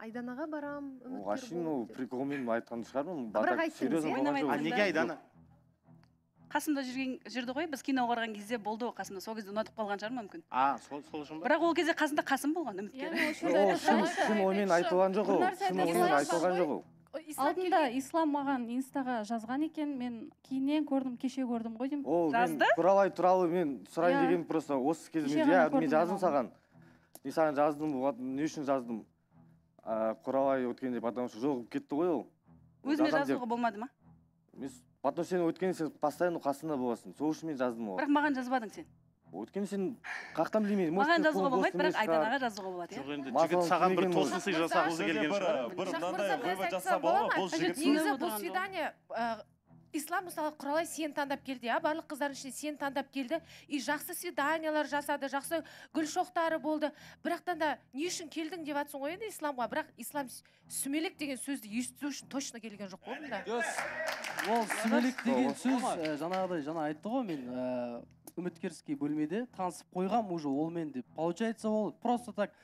айданаға барам ол әшейін ол приколмен айтқан шығармын бірақ неге айдана? қасымда жүрген жүрді ғой біз киноға барған кезде болды ғой қасымда. Сол кезде ұнатып қалған шығар мүмкін. А сол сол үшін ба бірақ ол кезде қасында қасым болған үміткер. Ол шын шын оймен айтылған жоқ ол. Шын оймен айтылған жоқ ол. Алдында ислам маған инстаға жазған екен. Мен кейіннен көрдім кеше көрдім ғой деймін. Ол мен құралай туралы мен сұрайын дегенім просто осы кезде мен иә мен жаздым мен саған. Мен саған жаздым не үшін жаздым? А, құралай өткенде потому что жоғалып кетті ғой ол. Деп. жазуға болмады ма? Мен потому что сен өткенде сен постоянно қасында боласың. Сол үшін мен жаздым оған бірақ маған жазбадың сен. Өйткені сен қаяқтан білмеймін маған жазуға болмайды бірақ айданаға жазуға болады жоқ иә енді Мазалап жігіт саған бір тосын сый жасағысы келген бір шығар бір мынандай вывод жасаса болады. ма бұл жігіт негізі бұл свидание ә, ислам мысалы құралай сені таңдап келді иә барлық қыздардың ішінде сені таңдап келді. И жақсы свиданиялар жасады жақсы гүл шоқтары болды. Бірақтан да не үшін келдің деп жатсың ғой енді исламға? Бірақ ислам сүмелек деген сөзді есту үшін точно келген жоқ қой мұнда ол сүмелек деген сөз ә, жаңағыдай жаңа айтты ғой мен ә, үміткерский бөлмеде танысып қойғанмын уже олмен деп. Получается ол просто так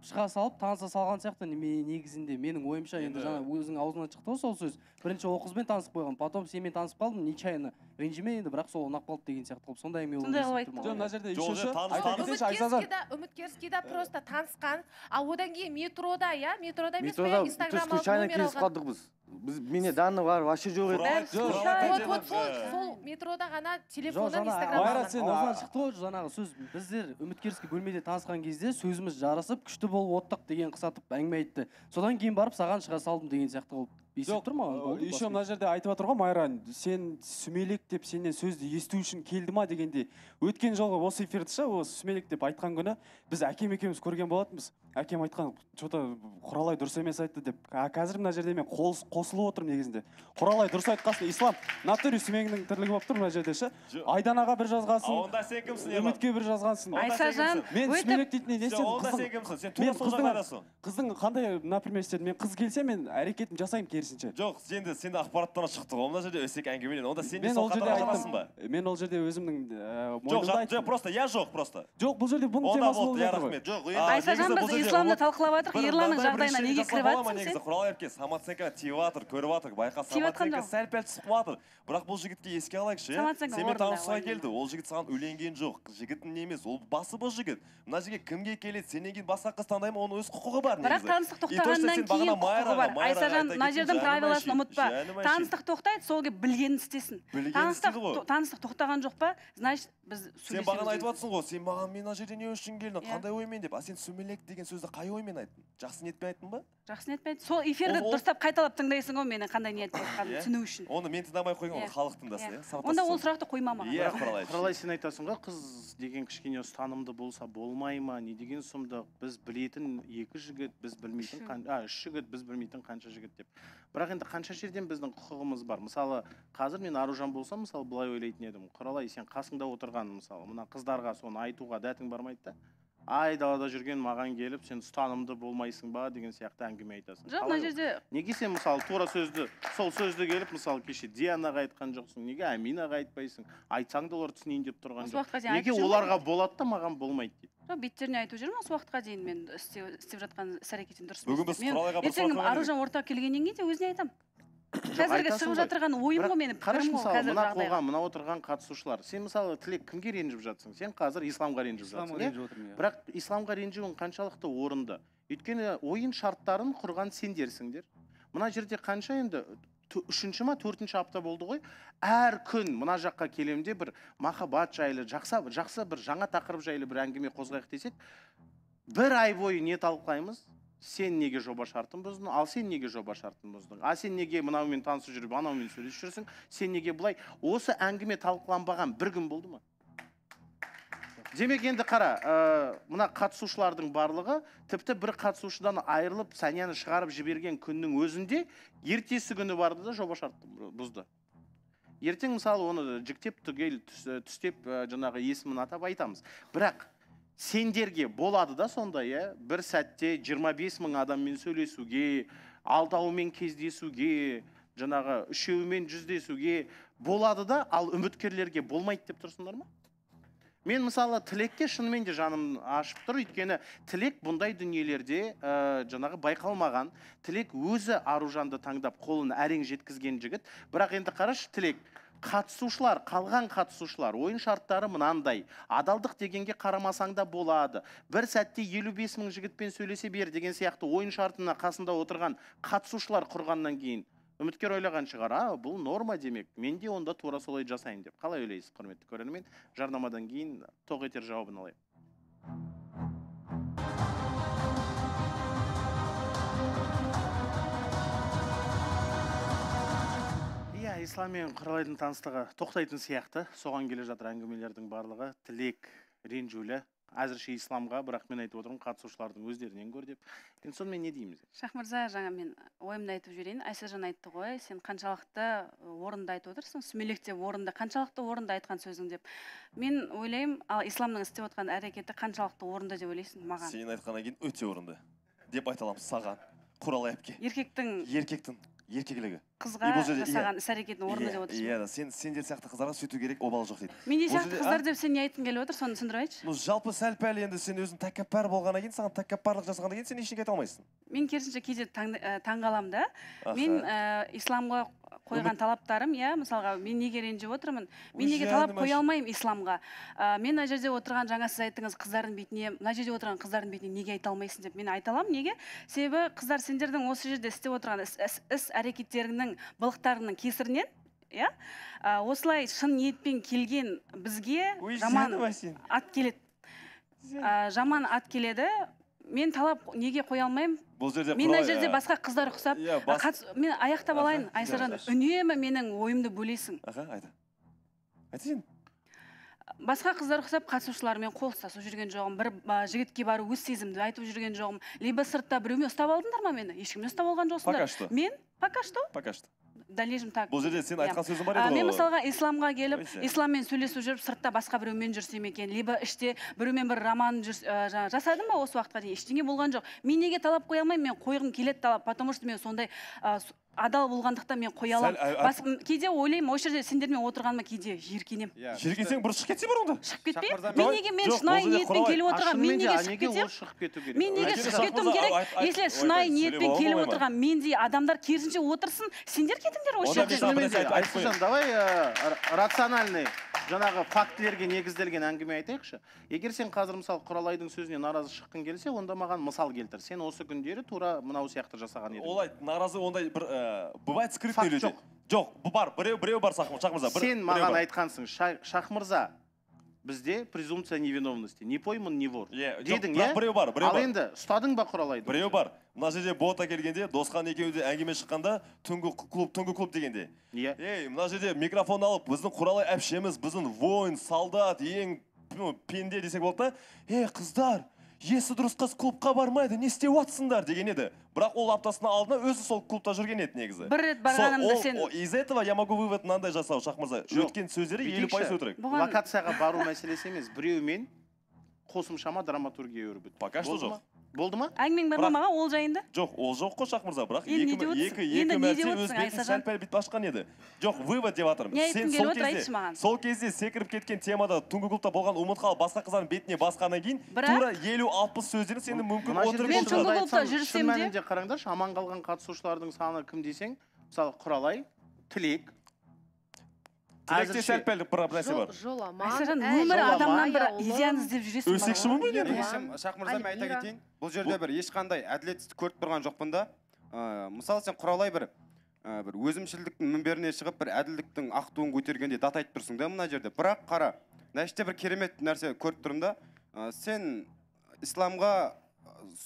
шыға салып таныса салған сияқты. Неме- негізінде менің ойымша енді жаңа өзің аузыңнан шықты ғой сол сөз. Бірінші ол қызбен танысып қойғанмын потом сенімен танысып қалдым нечаянно. Ренжіме енді бірақ сол ұнап қалды деген сияқты қылып сондай әңгіме Сондай қылып айтты. Жоқ, мына жерде үміткерскийда просто танысқан. А одан кейін метрода иә метрода емес біз инстаграм случайно алған? қалдық біз. Біз менде данный бар вообще жоқ еді. Вот вот сол сол метрода ғана телефоннан жаңа инстаграм Майра алған сен аузынан шықты ғой жаңағы сөз. Біздер үміткерский бөлмеде танысқан кезде сөзіміз жарасып күшті болып оттық деген қысатып әңгіме айтты. Содан кейін барып саған шыға салдым деген сияқты қылып естіп тұр маған болды еще мына жерде айтып жатыр ғой майра сен сүмелек деп сенен сөзді есту үшін келді ма? дегенде өткен жолғы осы эфирді ше осы сүмелек деп айтқан күні біз әкем екеуміз көрген болатынбыз. Әкем айтқан че то құралай дұрыс емес айтты деп. А қазір мына жерде мен қос- қосылып отырмын негізінде. Құралай дұрыс айтқансың ислам натуре сүмегіңнің тірлігі болып тұр мына жерде ше. Айданаға бір жазғансың онда сен кімсің, үмітке бір жазғансың. Кімсің? мен сүмелек дейтін не Сен онда қыздың- сен кімсің? Сен тура мен сол қыздың- жағдайдасың. қыздың қандай например істедім мен қыз келсе мен әрекетімді жасаймын керісінше жоқ сен де сен де ақпараттан шықты ғой. Мына жерде өсек әңгімеден онда сен де мен сол ол жерде қатарға жатасың ба? Мен ол жерде өзімнің жоқ просто я жоқ просто. Жоқ бұл жерде бұның темасы болды болып жатыр ғой. рахмет. Жоқ, Айсажан, біз бұл жерде исламды талқылап жатырық, бір Ерланның жағдайына неге кіріп жатсың негізі сен? құралай ерке самооценканы тиіп жатыр көріп жатыр байқа самооценка сәл пәл түсіп қалып бірақ бұл жігітке еске алайықшы иә сенімен танысуға келді. ол жігіт саған үйленген жоқ жігітің не емес ол басы бос жігіт. Мына жерге кімге келеді сенен кейін басқа қыз таңдаймын оның өз құқығы бар бірақ таныстық тоқтағаннан кейін құқығы бар. Айсажан мына кеттің, жаным правиласын ұмытпа. таныстық тоқтайды сол кезде білгенін істесін. Таныстық таныстық тоқтаған жоқ па? Значит біз сен бағана айтып жатрсың ғой сен маған мына жерде не үшін келдің. Қандай оймен деп? А сен сүмелек деген сөзді қай оймен айттың? Жақсы ниетпен айттың ба? Жақсы ниетпен сол эфирді дұрыстап қайталап тыңдайсың ғой менің қандай ниетпен айтқанымды Иә? түсіну үшін. Оны мен тыңдамай қойған Иә. ғой халық тыңдасын Иә. иә онда ол сұрақты қойма маған. Иә құралай. Құралай сен айтасың ғой қыз деген кішкене ұстанымды болса болмай ма не деген сұмдық біз білетін екі жігіт біз білмейтін қан- а үш жігіт біз білмейтін қанша жігіт деп. Бірақ енді қанша жерден біздің құқығымыз бар? Мысалы қазір мен аружан болсам мысалы былай ойлайтын едім. Құралай сен қасыңда отырған мысалы мына қыздарға соны айтуға дәтің бармайды да айдалада жүрген маған келіп сен ұстанымды болмайсың ба деген сияқты әңгіме айтасың. Жоқ мына жерде неге сен мысалы тура сөзді сол сөзді келіп мысалы кеше дианаға айтқан жоқсың неге аминаға айтпайсың айтсаң да олар түсінейін деп тұрған жоқ. уақытқа дейін неге оларға болады да маған болмайды дейді жоқ беттеріне айтып жүрмін осы уақытқа дейін мен істеп жатқан іс әрекетім дұрыс Бүгін емес біз ертең сұрақ қойған аружан ортаға келгеннен кейін де өзіне айтамын. қазіргі шығып ғой. жатырған ойым ғой менің қарашы мысалы мына қоғам мына отырған қатысушылар. Сен мысалы тілек кімге ренжіп жатсың сен қазір исламға ренжіп Исламға жатсың иә? иә. бірақ исламға ренжуің қаншалықты орынды? Өйткені ойын шарттарын құрған сендерсіңдер. Мына жерде қанша енді үшінші ма төртінші апта болды ғой? Әр күн мына жаққа келемін де бір махаббат жайлы жақсы жақсы бір жаңа тақырып жайлы бір әңгіме қозғайық десек бір ай бойы не талқылаймыз? Сен неге жоба шартын бұздың ал сен неге жоба шартын бұздың? А сен неге мынаумен танысып жүріп анаумен сөйлесіп жүрсің? Сен неге былай? Осы әңгіме талқыланбаған бір күн болды ма? Демек енді қара ә, мына қатысушылардың барлығы тіпті бір қатысушыдан айырылып санияны шығарып жіберген күннің өзінде ертесі күні барды да жоба шартты бұзды. Ертең мысалы оны жіктеп түгел түс- түстеп ә, жаңағы есімін атап айтамыз. Бірақ сендерге болады да сондай иә? бір сәтте 25 мың адаммен сөйлесуге алтауымен кездесуге жаңағы үшеуімен жүздесуге болады да ал үміткерлерге болмайды деп тұрсыңдар ма? Мен мысалы тілекке шынымен де жаным ашып тұр өйткені тілек бұндай дүниелерде ә, жаңағы байқалмаған. Тілек өзі аружанды таңдап қолын әрең жеткізген жігіт. Бірақ енді қарашы тілек қатысушылар қалған қатысушылар ойын шарттары мынандай. Адалдық дегенге қарамасаң да болады. Бір сәтте елу бес мың жігітпен сөйлесе бер деген сияқты ойын шартына қасында отырған қатысушылар құрғаннан кейін үміткер ойлаған шығар а бұл норма демек мен де онда тура солай жасаймын деп. Қалай ойлайсыз құрметті көрермен? Жарнамадан кейін тоқ етер жауабын алайық. Ислам мен құралайдың таныстығы тоқтайтын сияқты. Соған келе жатыр әңгімелердің барлығы. Тілек ренжулі. Әзірше исламға бірақ мен айтып отырмын қатысушылардың өздерінен гөр деп. Енді сонымен не дейміз? Шахмырза жаңа мен ойымды айтып жіберейін. Айсажан айтты ғой сен қаншалықты орынды айтып отырсың сүмелек деп орынды қаншалықты орынды айтқан сөзің деп. Мен ойлаймын ал исламның істеп отқан әрекеті қаншалықты орынды деп ойлайсың маған. Сен айтқаннан кейін өте орынды деп айта аламын саған. Құралай әпке. Еркектің еркектің. Еркектілігі қызға И бұл жерде- жасаған иә. іс әрекетінің орынды Иә, деп отырсың иә сен сендер сияқты қыздарға сөйту керек обалы жоқ дейді. Менде Бұл сияқты қыздар деп сен не айтқың келіп отыр соны түсіндіріп айтшы. Ну жалпы сәл пәл енді сен өзің тәкаппар болғаннан кейін саған тәкаппарлық жасағаннан кейін сен ештеңе айта алмайсың. Мен керісінше кейде таң, таңғаламын да. Мен исламға қойған талаптарым иә мысалға мен неге ренжіп отырмын? Мен неге талап қоя алмаймын исламға? Ә, мен мына жерде отырған жаңа сіз айттыңыз қыздардың бетіне мына жерде отырған қыздардың бетіне неге айта алмайсың деп мен айта аламын. Неге? Себебі қыздар сендердің осы жерде істеп отырған іс, іс, іс әрекеттеріңнің былықтарыңның кесірінен иә ә, осылай шын ниетпен келген бізге жаман ат келеді. Ә, жаман ат келеді мен талап неге қоя алмаймын? Бұл жерде мен мына жерде ә, басқа қыздар ұқсап Иә, ә, бас- қатыс- мен аяқтап Аха, алайын айсаржан жақсы. үнемі менің ойымды бөлесің. Аха айта. Айта сен басқа қыздар ұқсап қатысушылармен қол ұстасып жүрген жоғым бір а, жігітке барып өз сезімімді айтып жүрген жоғым либо сыртта біреумен ұстап алдыңдар ма мені? Ешкіммен ұстап алған жоқсыңдар. Пока что. мен пока что. Пока что. Дәлелім так бұл жерде сен Иә. айтқан сөзің бар А, еді мен ғой. мысалға исламға келіп исламмен сөйлесіп жүріп сыртта басқа біреумен жүрсем екен либо іште біреумен бір роман жасадым ба осы уақытқа дейін ештеңе болған жоқ мен неге талап қоя алмаймын мен қойғым келеді талап потому что мен сондай адал болғандықтан мен қоя аламын. кейде ойлаймын осы жерде сендермен отырғаныма кейде жиіркенемін. Жиіркенсең бұрыс шығып кетсе бар онда. Шығып кетпей мен неге мен шынайы ниетпен келіп А отырған мен неге шығып керек? Мен неге шығып кетуім керек? если шынайы ниетпен келіп отырған мендей адамдар керісінше отырсын сендер кетіңдер осы жерден давай р- рациональный. Жаңағы фактілерге негізделген әңгіме айтайықшы. Егер сен қазір мысалы құралайдың сөзіне наразы шыққың келсе онда маған мысал келтір. Сен осы күндері тура мынау сияқты жасаған едің. Олай наразы ондай бір ә, бывает скрытные Факт люди жоқ. жоқ бар біреу біреу бар шах Шах мырза бір- сен маған айтқансың «Ша- шах мырза бізде презумпция невиновности. Не пойман не вор. Дедің иә біреу бар біреу ал бар. енді ұстадың ба құралайды біреу бар. Мына жерде бота келгенде досхан екеуі де әңгіме шыққанда түнгі клуб түнгі клуб дегенде иә. Ей мына жерде микрофон алып біздің құралай әпшеміз біздің воин солдат ең ну, пенде десек болады да ей қыздар есі дұрыс қыз клубқа бармайды не істеп жатсыңдар? деген еді. Бірақ ол аптасына алдына өзі сол клубта жүрген еді негізі. бір рет барғанымда ол- сен из этого я могу вывод мынандай жасау шах мырза өткен сөздері елу пайыз өтірік. Локацияға бару мәселесі емес біреумен қосымшама драматургия өрбіт. Пока что жоқ? Болды ма? Әңгімең бар ма маған ол жайында. Жоқ ол жоқ қой шах мырза бірақ енді не екі екі мәрте өз бетін Айсажан? сәл пәл бүйтіп ашқан еді. Жоқ вывод деп жатырмын сен келіп сол отыр, кезде айтшы маған. сол кезде секіріп кеткен темада түнгі клубта болған ұмытқалы басқа қыздардың бетіне басқаннан кейін Бірақ- тура елу алпыс сөздері сені мүмкін отырып Мен түнгі клубта жүрсем шын де- мәнінде қараңдаршы аман қалған қатысушылардың саны кім десең мысалы құралай тілек тілекте сәл пәл бір нәрсе бар. жоламан өмір адамнан бір іздеп жүресің Өлсекші бала. ма бұл жерде? есім шах мырза мен айта кетейін. Бұл жерде бір ешқандай әділетсіздік көріп тұрған жоқпын да. Ә, мысалы сен құралай бір ә, бір өзімшілдіктің мінберіне шығып бір әділдіктің ақ туын көтергенде дат айтып тұрсың да мына жерде. Бірақ қара мына жерде бір керемет нәрсе көріп тұрмын да. Ә, сен исламға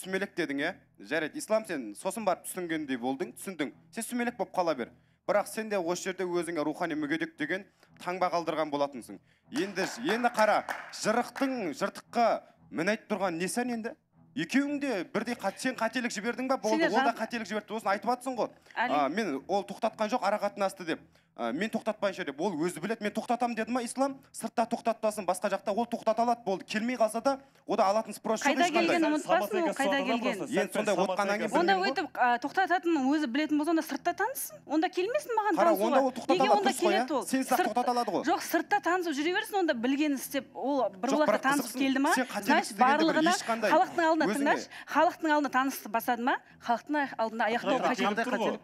сүмелек дедің иә? Жарайды ислам сен сосын барып түсінгендей болдың түсіндің. Сен сүмелек болып қала бер. Бірақ сен де осы жерде өзіңе рухани мүгедек деген таңба қалдырған болатынсың. Енді енді қара жырықтың жыртыққа мін айтып тұрған не сән енді? Екеуің де бірдей қат, сен қателік жібердің ба болды ол да қателік жіберді осыны айтып жатрсың ғой. А, мен ол тоқтатқан жоқ ара қатынасты деп. А, мен тоқтатпайыншы деп. Ол өзі біледі мен тоқтатамын деді ма ислам? Сыртта тоқтатпасын басқа жақта ол тоқтата алады болды. Келмей қалса да ода алатын спрос жоқ қайда келгенін ұмытпасың ол қайда келгенін? енді сондай отқаннан кейін онда өйтіп тоқтататынын өзі білетін болса онда сыртта таныссын. Онда келмесін маған Қара, танысуға. онда ол тоқтата неге онда келеді ол? Сен тоқтата алады ғой. жоқ сыртта танысып жүре берсін онда білгенін істеп ол бір бірақ танысып келді ма? значит барлығына халықтың алдында өзіңе- тыңдашы. Халықтың алдында танысты бастады ма? Халықтың алдында аяқтау қажет. қателік?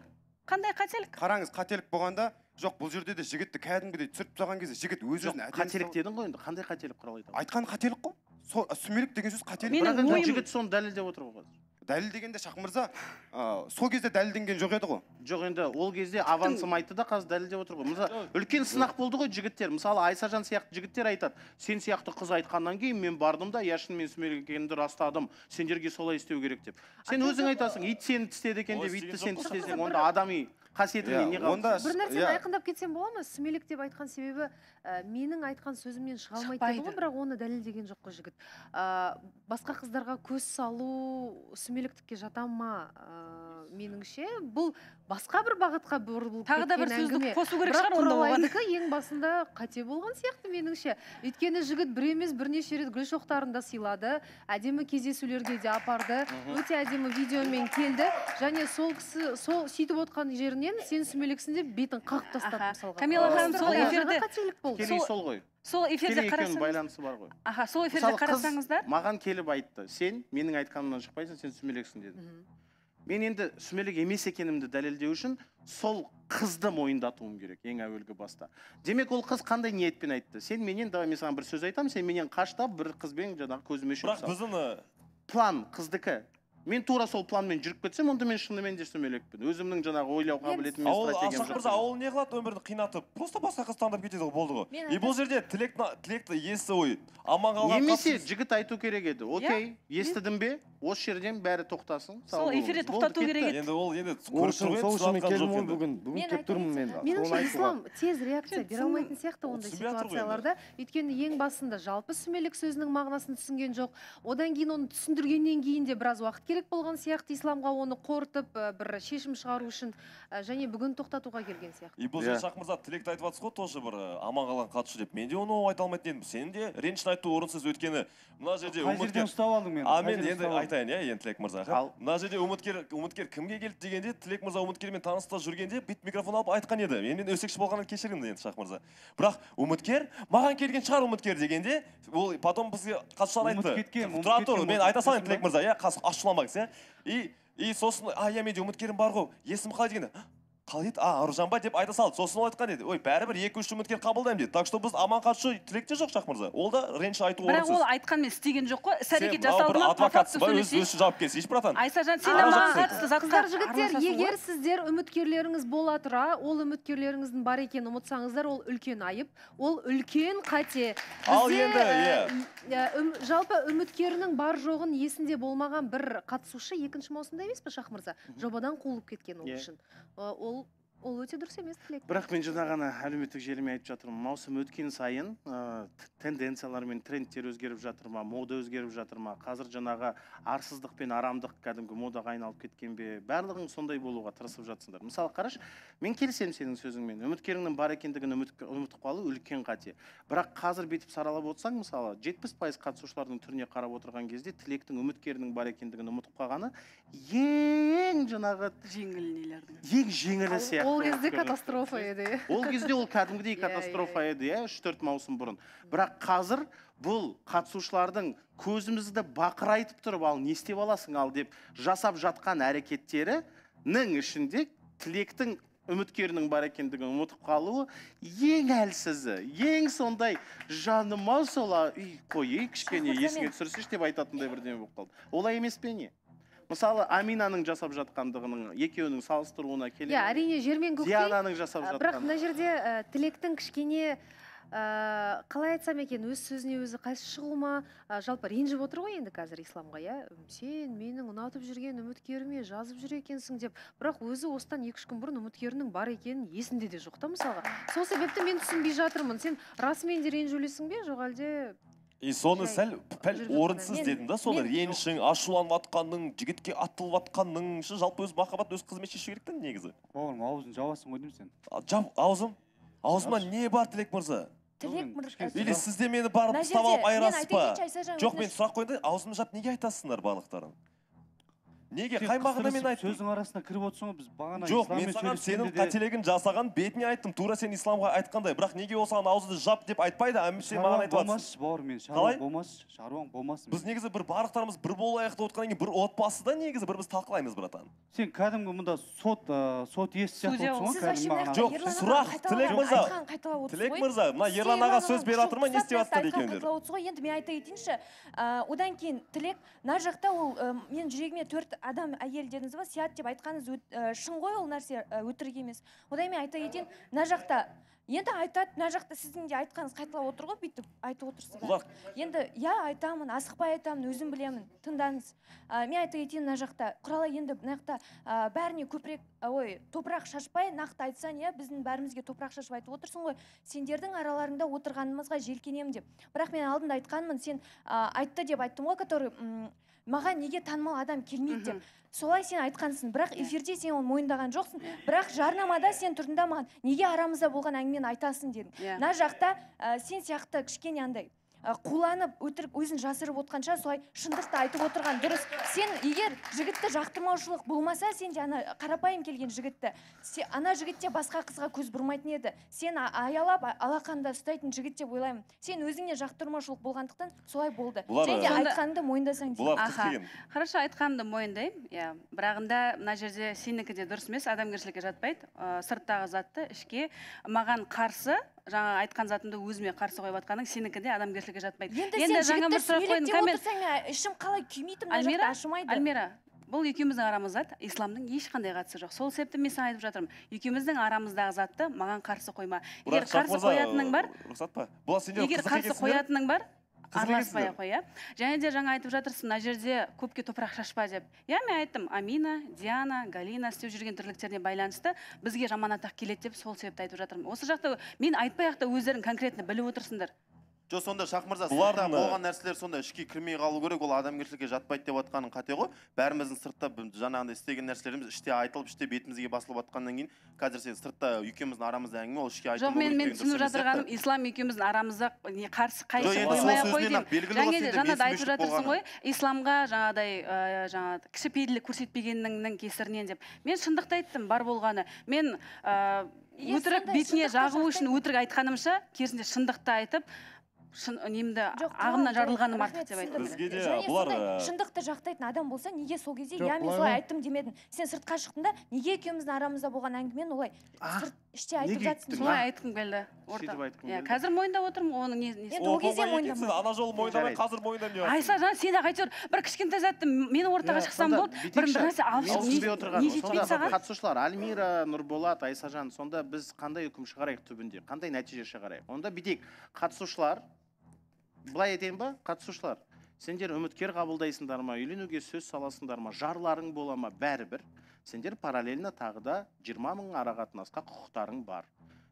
Қандай қателік? қараңыз қателік болғанда жоқ бұл жерде де жігітті кәдімгідей түсіріп тастаған кезде жігіт өз өзін қателік дедің ғой енді қандай қателік туралы айтамын айтқан қателік қой. Сол сүмелек деген сөз қателік. Жігіт соны дәлелдеп отыр ғой қазір. Дәлелдегенде шах мырза ә, сол кезде дәлелденген жоқ еді ғой. Жоқ енді ол кезде авансым айтты да қазір дәлелдеп отыр ғой. Мысалы үлкен сынақ болды ғой жігіттер. Мысалы айсажан сияқты жігіттер айтады сен сияқты қыз айтқаннан кейін мен бардым да иә шынымен сүмелек екенімді растадым. Сендерге солай істеу керек деп. Сен өзің айтасың ит сені тістеді екен деп итті сен тістесең онда адами қасиетіңе не қалды бір нәрсені айқындап кетсем бола ма? Сүмелек деп айтқан себебі ә, менің айтқан сөзімнен шыға алмайды деді ғой бірақ оны дәлелдеген жоқ қой жігіт. Ә, басқа қыздарға көз салу сүмелектікке жата ма ә, меніңше? Бұл басқа бір бағытқа бұрылып Тағы да бір сөзді қосу керек шығар онда оған. ең басында қате болған сияқты меніңше. Өйткені жігіт бір емес бірнеше рет гүл шоқтарын да сыйлады. Әдемі кездесулерге де апарды. Өте әдемі видеомен келді. Және сол кісі сол сөйтіп отқан жерінен сен сүмелексің деп бетін қағып тастады мысалға. Камила ханым сол Ол эфирде қателік болды. Тікелей сол ғой. сол эфирде қарасаңыз байланысы бар ғой. Аха сол эфирде қарасаңыздар маған келіп айтты сен менің айтқанымнан шықпайсың сен сүмелексің деді. Мен енді сүмелек емес екенімді дәлелдеу үшін сол қызды мойындатуым керек ең әуелгі баста демек ол қыз қандай ниетпен айтты? Сен менен давай мен саған бір сөз айтамын сен менен қаш та бір қызбен жаңағы көзіме шөп бірақ біздің план қыздікі. Мен тура сол планмен жүріп кетсем онда мен шынымен де сүмелекпін өзімнің жаңағы ойлау қабілетім мен стратегиям ашақ жоқ мырза ауыл не қылады? Өмірді қинатып просто басқа қыз таңдап кетеді ғой болды ғой. И бұл жерде тілек тілекті есі ой. Аман қалған немесе жігіт айту керек еді. Окей естідің бе? Осы жерден бәрі тоқтасын. Сау Сол эфирде тоқтату керек еді. енді ол енді Ол үшін- сол үшін мен келдім ғой бүгін. Бүгін келіп тұрмын мен. меніңше ислам тез реакция бере алмайтын сияқты ондай ғой ситуацияларда. өйткені ең басында жалпы сүмелек сөзінің мағынасын түсінген жоқ. Одан кейін оны түсіндіргеннен кейін де біраз уақыт керек болған сияқты исламға оны қорытып ә, бір шешім шығару үшін ә, және бүгін тоқтатуға келген сияқты. И бұл жерде шах мырза тілекті айтып жатсыз ғой тоже бір ы, аман қалған қатысушы деп. Мен де оны айта алмайтын едім. Сен де ренішін айту орынсыз өйткені мына жерде Қай жерден ұстап алдың мені? а мен енді айтайын иә енді тілек мырза. Ал- мына жерде үміткер үміткер кімге келді дегенде тілек мырза үміткермен таныста жүргенде бүйтіп микрофон алып айтқан еді. Енді мен өсекші болғаннан кешіріңіз енді шах мырза бірақ үміткер маған келген шығар үміткер дегенде ол потом бізге қатысушылар айтты. Тұра тұр мен айта салайын тілек мырза иә қас- ашуланбаңыз иә и и сосын а иә менде үміткерім бар ғой есім қалай дегенде қалай еді а аружан ба деп айта салды. Сосын ол айтқан еді ой бәрібір екі үш үміткер қабылдаймын дейді так что біз аман қатысушы тілекте жоқ шах мырза. Ол да реніш айту бірақ ол орынсыз айтқанмен істеген жоқ қой. Іс әрекет жасалды ма? факту ба өз сөйлесейінші өз жауапкерсің братан? Айсажан сен де маған қатысты қыздар жігіттер егер сіздер үміткерлеріңіз бола тұра ол үміткерлеріңіздің бар екенін ұмытсаңыздар ол үлкен айып. Ол үлкен қате. Ал енді, иә. жалпы үміткерінің бар жоғын есінде болмаған бір қатысушы екінші маусымда емес пе шах мырза? Жобадан қуылып кеткен ол үшін. Ол ол өте дұрыс емес тілек. Бірақ мен жаңа ғана әлеуметтік желіме айтып жатырмын. Маусым өткен сайын ә, тенденциялар мен трендтер өзгеріп жатыр ма мода өзгеріп жатыр ма? Қазір жаңағы арсыздық пен арамдық кәдімгі модаға айналып кеткен бе? Барлығың сондай болуға тырысып жатсыңдар. Мысалы қарашы мен келісемін сенің сөзіңмен. Үміткеріңнің бар екендігін ұмытып қалу үлкен қате. Бірақ қазір бүйтіп саралап отырсаң мысалы жетпіс пайыз қатысушылардың түріне қарап отырған кезде тілектің үміткерінің бар екендігін ұмытып қалғаны ең жаңағы жеңіл нелердің ең жеңілі сияқты ол кезде катастрофа еді. Иә. ол кезде ол кәдімгідей Иә, катастрофа еді иә үш төрт маусым бұрын. Бірақ қазір бұл қатысушылардың көзімізді бақырайтып тұрып ал не істеп аласың ал деп жасап жатқан әрекеттерінің ішінде тілектің үміткерінің бар екендігін ұмытып қалуы ең әлсізі ең сондай жаным ау сол үй қой ей кішкене есіңе түсірсейші деп айтатындай бірдеңе болып қалды. Олай емес пе не? Мысалы аминаның жасап жатқандығының екеуінің салыстыруына келе иә әрине жер мен көктей. Диананың жасап Ә, бірақ жатқан мына жерде ә, тілектің кішкене ә, қалай айтсам екен өз сөзіне өзі қайшы шығу ма? Ә, жалпы ренжіп отыр ғой енді қазір исламға иә? Сен менің ұнатып жүрген үміткеріме жазып жүр екенсің деп. Бірақ өзі осыдан екі үш күн бұрын үміткерінің бар екенін есінде де жоқ та мысалға. Сол себепті мен түсінбей жатырмын. Сен расымен де ренжулісің бе? Жоқ әлде и соны сәл пәл орынсыз дедім да соны. ренішің ашуланып жатқанның жігітке атылып жатқанның шы жалпы өз махаббат өз қызымен шешу керек та негізі? Бауырым аузын жабасың ғой деймін сен. А, жап аузым? Аузыма не бар тілек мырза? Тілек мырза. или сіз де мені барып ұстап алып айырасыз ба жоқ мен сұрақ қояйын да аузымды жап неге айтасыңдар барлықтарың неге қай мағына мен айттым? сөздің арасына кіріп отырсың ғой біз бағана жоқ мен саған сенің қателігін жасаған бетіне айттым. Тура сен исламға айтқандай. Бірақ неге ол саған аузыңды жап деп айтпайды а сен маған айтып жатрсың бауырым мен Қалай? шаруаң болмашы шаруаң болмасын біз негізі бір барлықтарымыз бір болайық деп отырғаннан кейін бір отбасыда негізі бір біз талқылаймыз братан. Сен кәдімгі мұнда сот сот иесі сияқты отырсың ғой жоқ сұрақ тілек мырза. Тілек мырза мына ерлан аға сөз беріп жатыр ма? Не істеп жатыр екендер енді мен айта кетейінші одан кейін тілек мына жақта ол менің жүрегіме төрт адам әйел дедіңіз ба сияды деп айтқаныңыз шын ғой ол нәрсе өтірік емес. Одан мен айта кетейін мына жақта енді айтады мына жақта сіздің де айтқаныңыз қайталап отыр ғой бүйтіп айтып отырсыздар енді иә айтамын асықпай айтамын өзім білемін тыңдаңыз. Ә, мен айта кетейін мына жақта құралай енді мына жақта ә, бәріне көпірек ой топырақ шашпай нақты айтсаң иә біздің бәрімізге топырақ шашып айтып отырсың ғой. Сендердің араларыңда отырғанымызға желкенемін деп. Бірақ мен алдында айтқанмын сен ә, айтты деп айттым ғой который маған неге танымал адам келмейді деп. Солай сен айтқансың. Бірақ эфирде сен оны мойындаған жоқсың. Бірақ жарнамада сен тұрдың да маған неге арамызда болған әңгімені айтасың дедің. Иә. мына жақта ә, сен сияқты кішкене андай ә, қуланып өтірік өзін жасырып отқанша солай шындықты айтып отырған. Дұрыс. Сен егер жігітті жақтырмаушылық болмаса сен де ана қарапайым келген жігітті се- ана жігіт те басқа қызға көз бұрмайтын еді. Сен аялап алақанда ұстайтын жігіт деп ойлаймын. Сен өзіңе жақтырмаушылық болғандықтан солай болды. Бұлар, және де айтқаныңды мойындасаң аха. хорошо айтқанымды мойындаймын. Иә бірағында мына жерде сенікі де дұрыс емес. Адамгершілікке жатпайды. Ә, сырттағы затты ішке маған қарсы жаңа айтқан затымды өзіме қарсы қойып жатқаның сенікі де адамгершілікке жатпайды. Енді сен жаңа бір сұрақ қойдым ішім қалай күймейтін мына жақта ашымайды. Альмира бұл екеуміздің арамыз зат исламның ешқандай қатысы жоқ. Сол себепті мен саған айтып жатырмын. Екеуміздің арамыздағы затты маған қарсы қойма. Егер қарсы қоятының бар рұқсат па? Бұл сендер егер қызық қарсы қоятының бар араласпай ақ қой иә? Және де жаңа айтып жатырсың мына жерде көпке топырақ шашпа деп. Иә мен айттым амина диана галина істеп жүрген тірліктеріне байланысты бізге жаман атақ келеді деп сол себепті айтып жатырмын. Осы жақта мен айтпай ақ та өздерің конкретно біліп отырсыңдар. Жоқ сонда шах мырза сыртта болған нәрселер сонда ішке кірмей қалу керек ол адамгершілікке жатпайды деп жатқаның қате ғой. Бәріміздің сыртта жаңағындай істеген нәрселеріміз іште айтылып іште бетімізге басылып жатқаннан кейін қазір сен сыртта екеуміздің арамызда әңгіме ол ішке жоқ мен мен түсініп жатырғаным ислам екеуміздің арамызда не қарсы да айтып жатырсың ғой исламға жаңағыдай жаңағы кішіпейілдік көрсетпегеніңнің кесірінен деп. Мен шындықты айттым бар болғаны. Мен ә, Егер өтірік бетіне жағу үшін өтірік айтқанымша керісінше шындықты айтып шын немді ағымнан жарылғаным артық деп Бізге де бұлар, ә, шындықты жақтайтын адам болса неге сол кезде иә мен солай ғой. айттым демедің сен сыртқа шықтың да неге екеуміздің арамызда болған әңгімені олай сырт іште айтып жатсың? солай айтқым келді орта. Сөйтіп айтқым иә келді. қазір мойындап отырмын оның не несі Енді ол кезде мойындама. ана жолы мойындамай қазір мойындаймын деп айса жан сен ақ әйтеуір бір кішкентай затты мені ортаға Иә, шықсам болды бір нәрсе алып мен саған? қатысушылар альмира нұрболат айсажан сонда біз қандай үкім шығарайық түбінде қандай нәтиже шығарайық? Онда бүйтейік қатысушылар былай айтайын ба қатысушылар? Сендер үміткер қабылдайсыңдар ма үйленуге сөз саласыңдар ма жарларың бола ма? Бәрібір. Сендер параллельно тағы да жиырма мың арақатынасқа құқықтарың бар.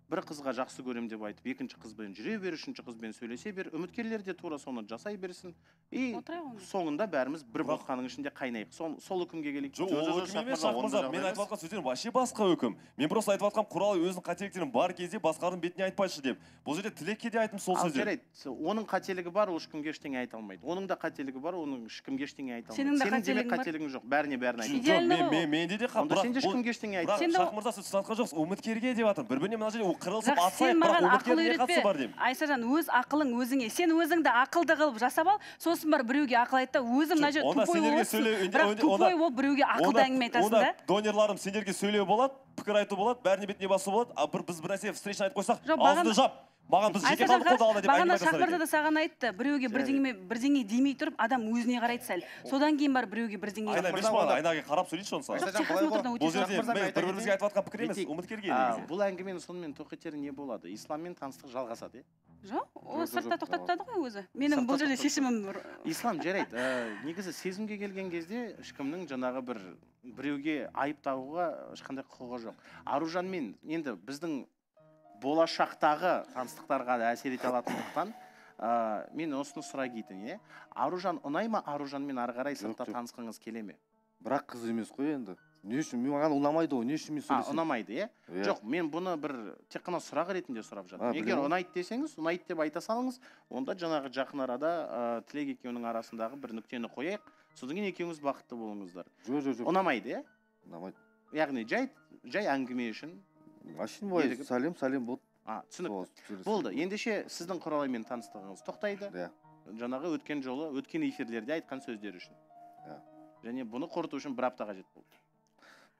Бір қызға жақсы көрем деп айтып екінші қызбен жүре бер үшінші қызбен сөйлесе бер үміткерлер де тура соны жасай берсін. И соңында бәріміз бір ботқаның ішінде қайнайық. Сол, сол үкімге келейік. Жоқ ол үкім емес шахмырза мен айтып жатқан сөздерім вообще басқа үкім. Мен просто айтып жатқаным құралай өзінің қателіктерін бар кезде басқалардың бетіне айтпайыншы деп. Бұл жерде тілекке де айттым сол сөздер. жарайды оның қателігі бар ол ешкімге ештеңе айта алмайды. Оның да қателігі бар оның ешкімге ештеңе айта алмайды. Сенің де демек қателігің жоқ. Бәріне бәрін мен менде де қа- онда бірақ сен де ешкімге ештеңе айта бірақ алмайсың. шахмырза сіз түсініп жатқан жоқсыз. Үміткерге деп жатырмын бір біріне мына жерде қырылысып атсайық бірақ үміткердің не қатысы бар деймін. Айсажан өз ақылың өзіңе. Сен өзіңді ақылды қылып жасап ал сосын барып біреуге ақыл айт та өзің мына жерде тупой бірақ тупой болып біреуге ақылды әңгіме айтасың да? донерларым сендерге сөйлеу болады пікір айту болады бәріне бетіне басу болады а бір біз бір нәрсе встречный айтып қойсақ бағана- жап. Маған біз жеке қалдық қой далада деп бағана шахмарда да саған айтты біреуге бірдеңе бірдеңе демей тұрып адам өзіне қарайды сәл. Содан кейін барып біреуге бірдеңе айна емес маған айнаға қарап сөйлейінші қана отырдан бұл жерде бір бірімізге айтып жатқан пікір емес үміткерге бұл әңгіменің сонымен тоқетері не болады? Исламмен таныстық жалғасады иә? Жоқ ол сыртта тастады ғой өзі. Менің бұл жерде шешімім ислам жарайды. Ә, негізі сезімге келген кезде ешкімнің жаңағы бір біреуге айып тағуға ешқандай құқығы жоқ. Аружанмен енді біздің болашақтағы таныстықтарға да әсер ете алатындықтан ә, мен осыны сұрай кетейін иә аружан ұнай ма? Аружанмен ары қарай сыртта танысқыңыз келе ме? Бірақ қыз емес қой енді. Не үшін? Маған ұнамайды ғой не үшін мен а сөйлесемін ұнамайды иә. Жоқ мен бұны бір тек қана сұрақ ретінде сұрап жатырмын. Егер ұнайды десеңіз ұнайды деп айта салыңыз онда жаңағы жақын арада ә, тілек екеуінің арасындағы бір нүктені қояйық. Содан кейін екеуіңіз бақытты болыңыздар. Жоқ жоқ жоқ. Ұнамайды иә ұнамайды. Яғни жай жай әңгіме үшін әшейін былай сәлем сәлем болды а түсінікті болды. Ендеше сіздің құралаймен таныстығыңыз тоқтайды. Иә жаңағы өткен жолы өткен эфирлерде айтқан сөздер үшін. Иә және бұны қорыту үшін бір апта қажет болды.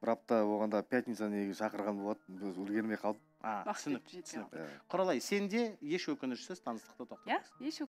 Бір апта болғанда пятница неге шақырған болады біз үлгермей а Уақыт түсінікті түсінікті құралай сен де еш өкінішсіз таныстықты тоқтат иә еш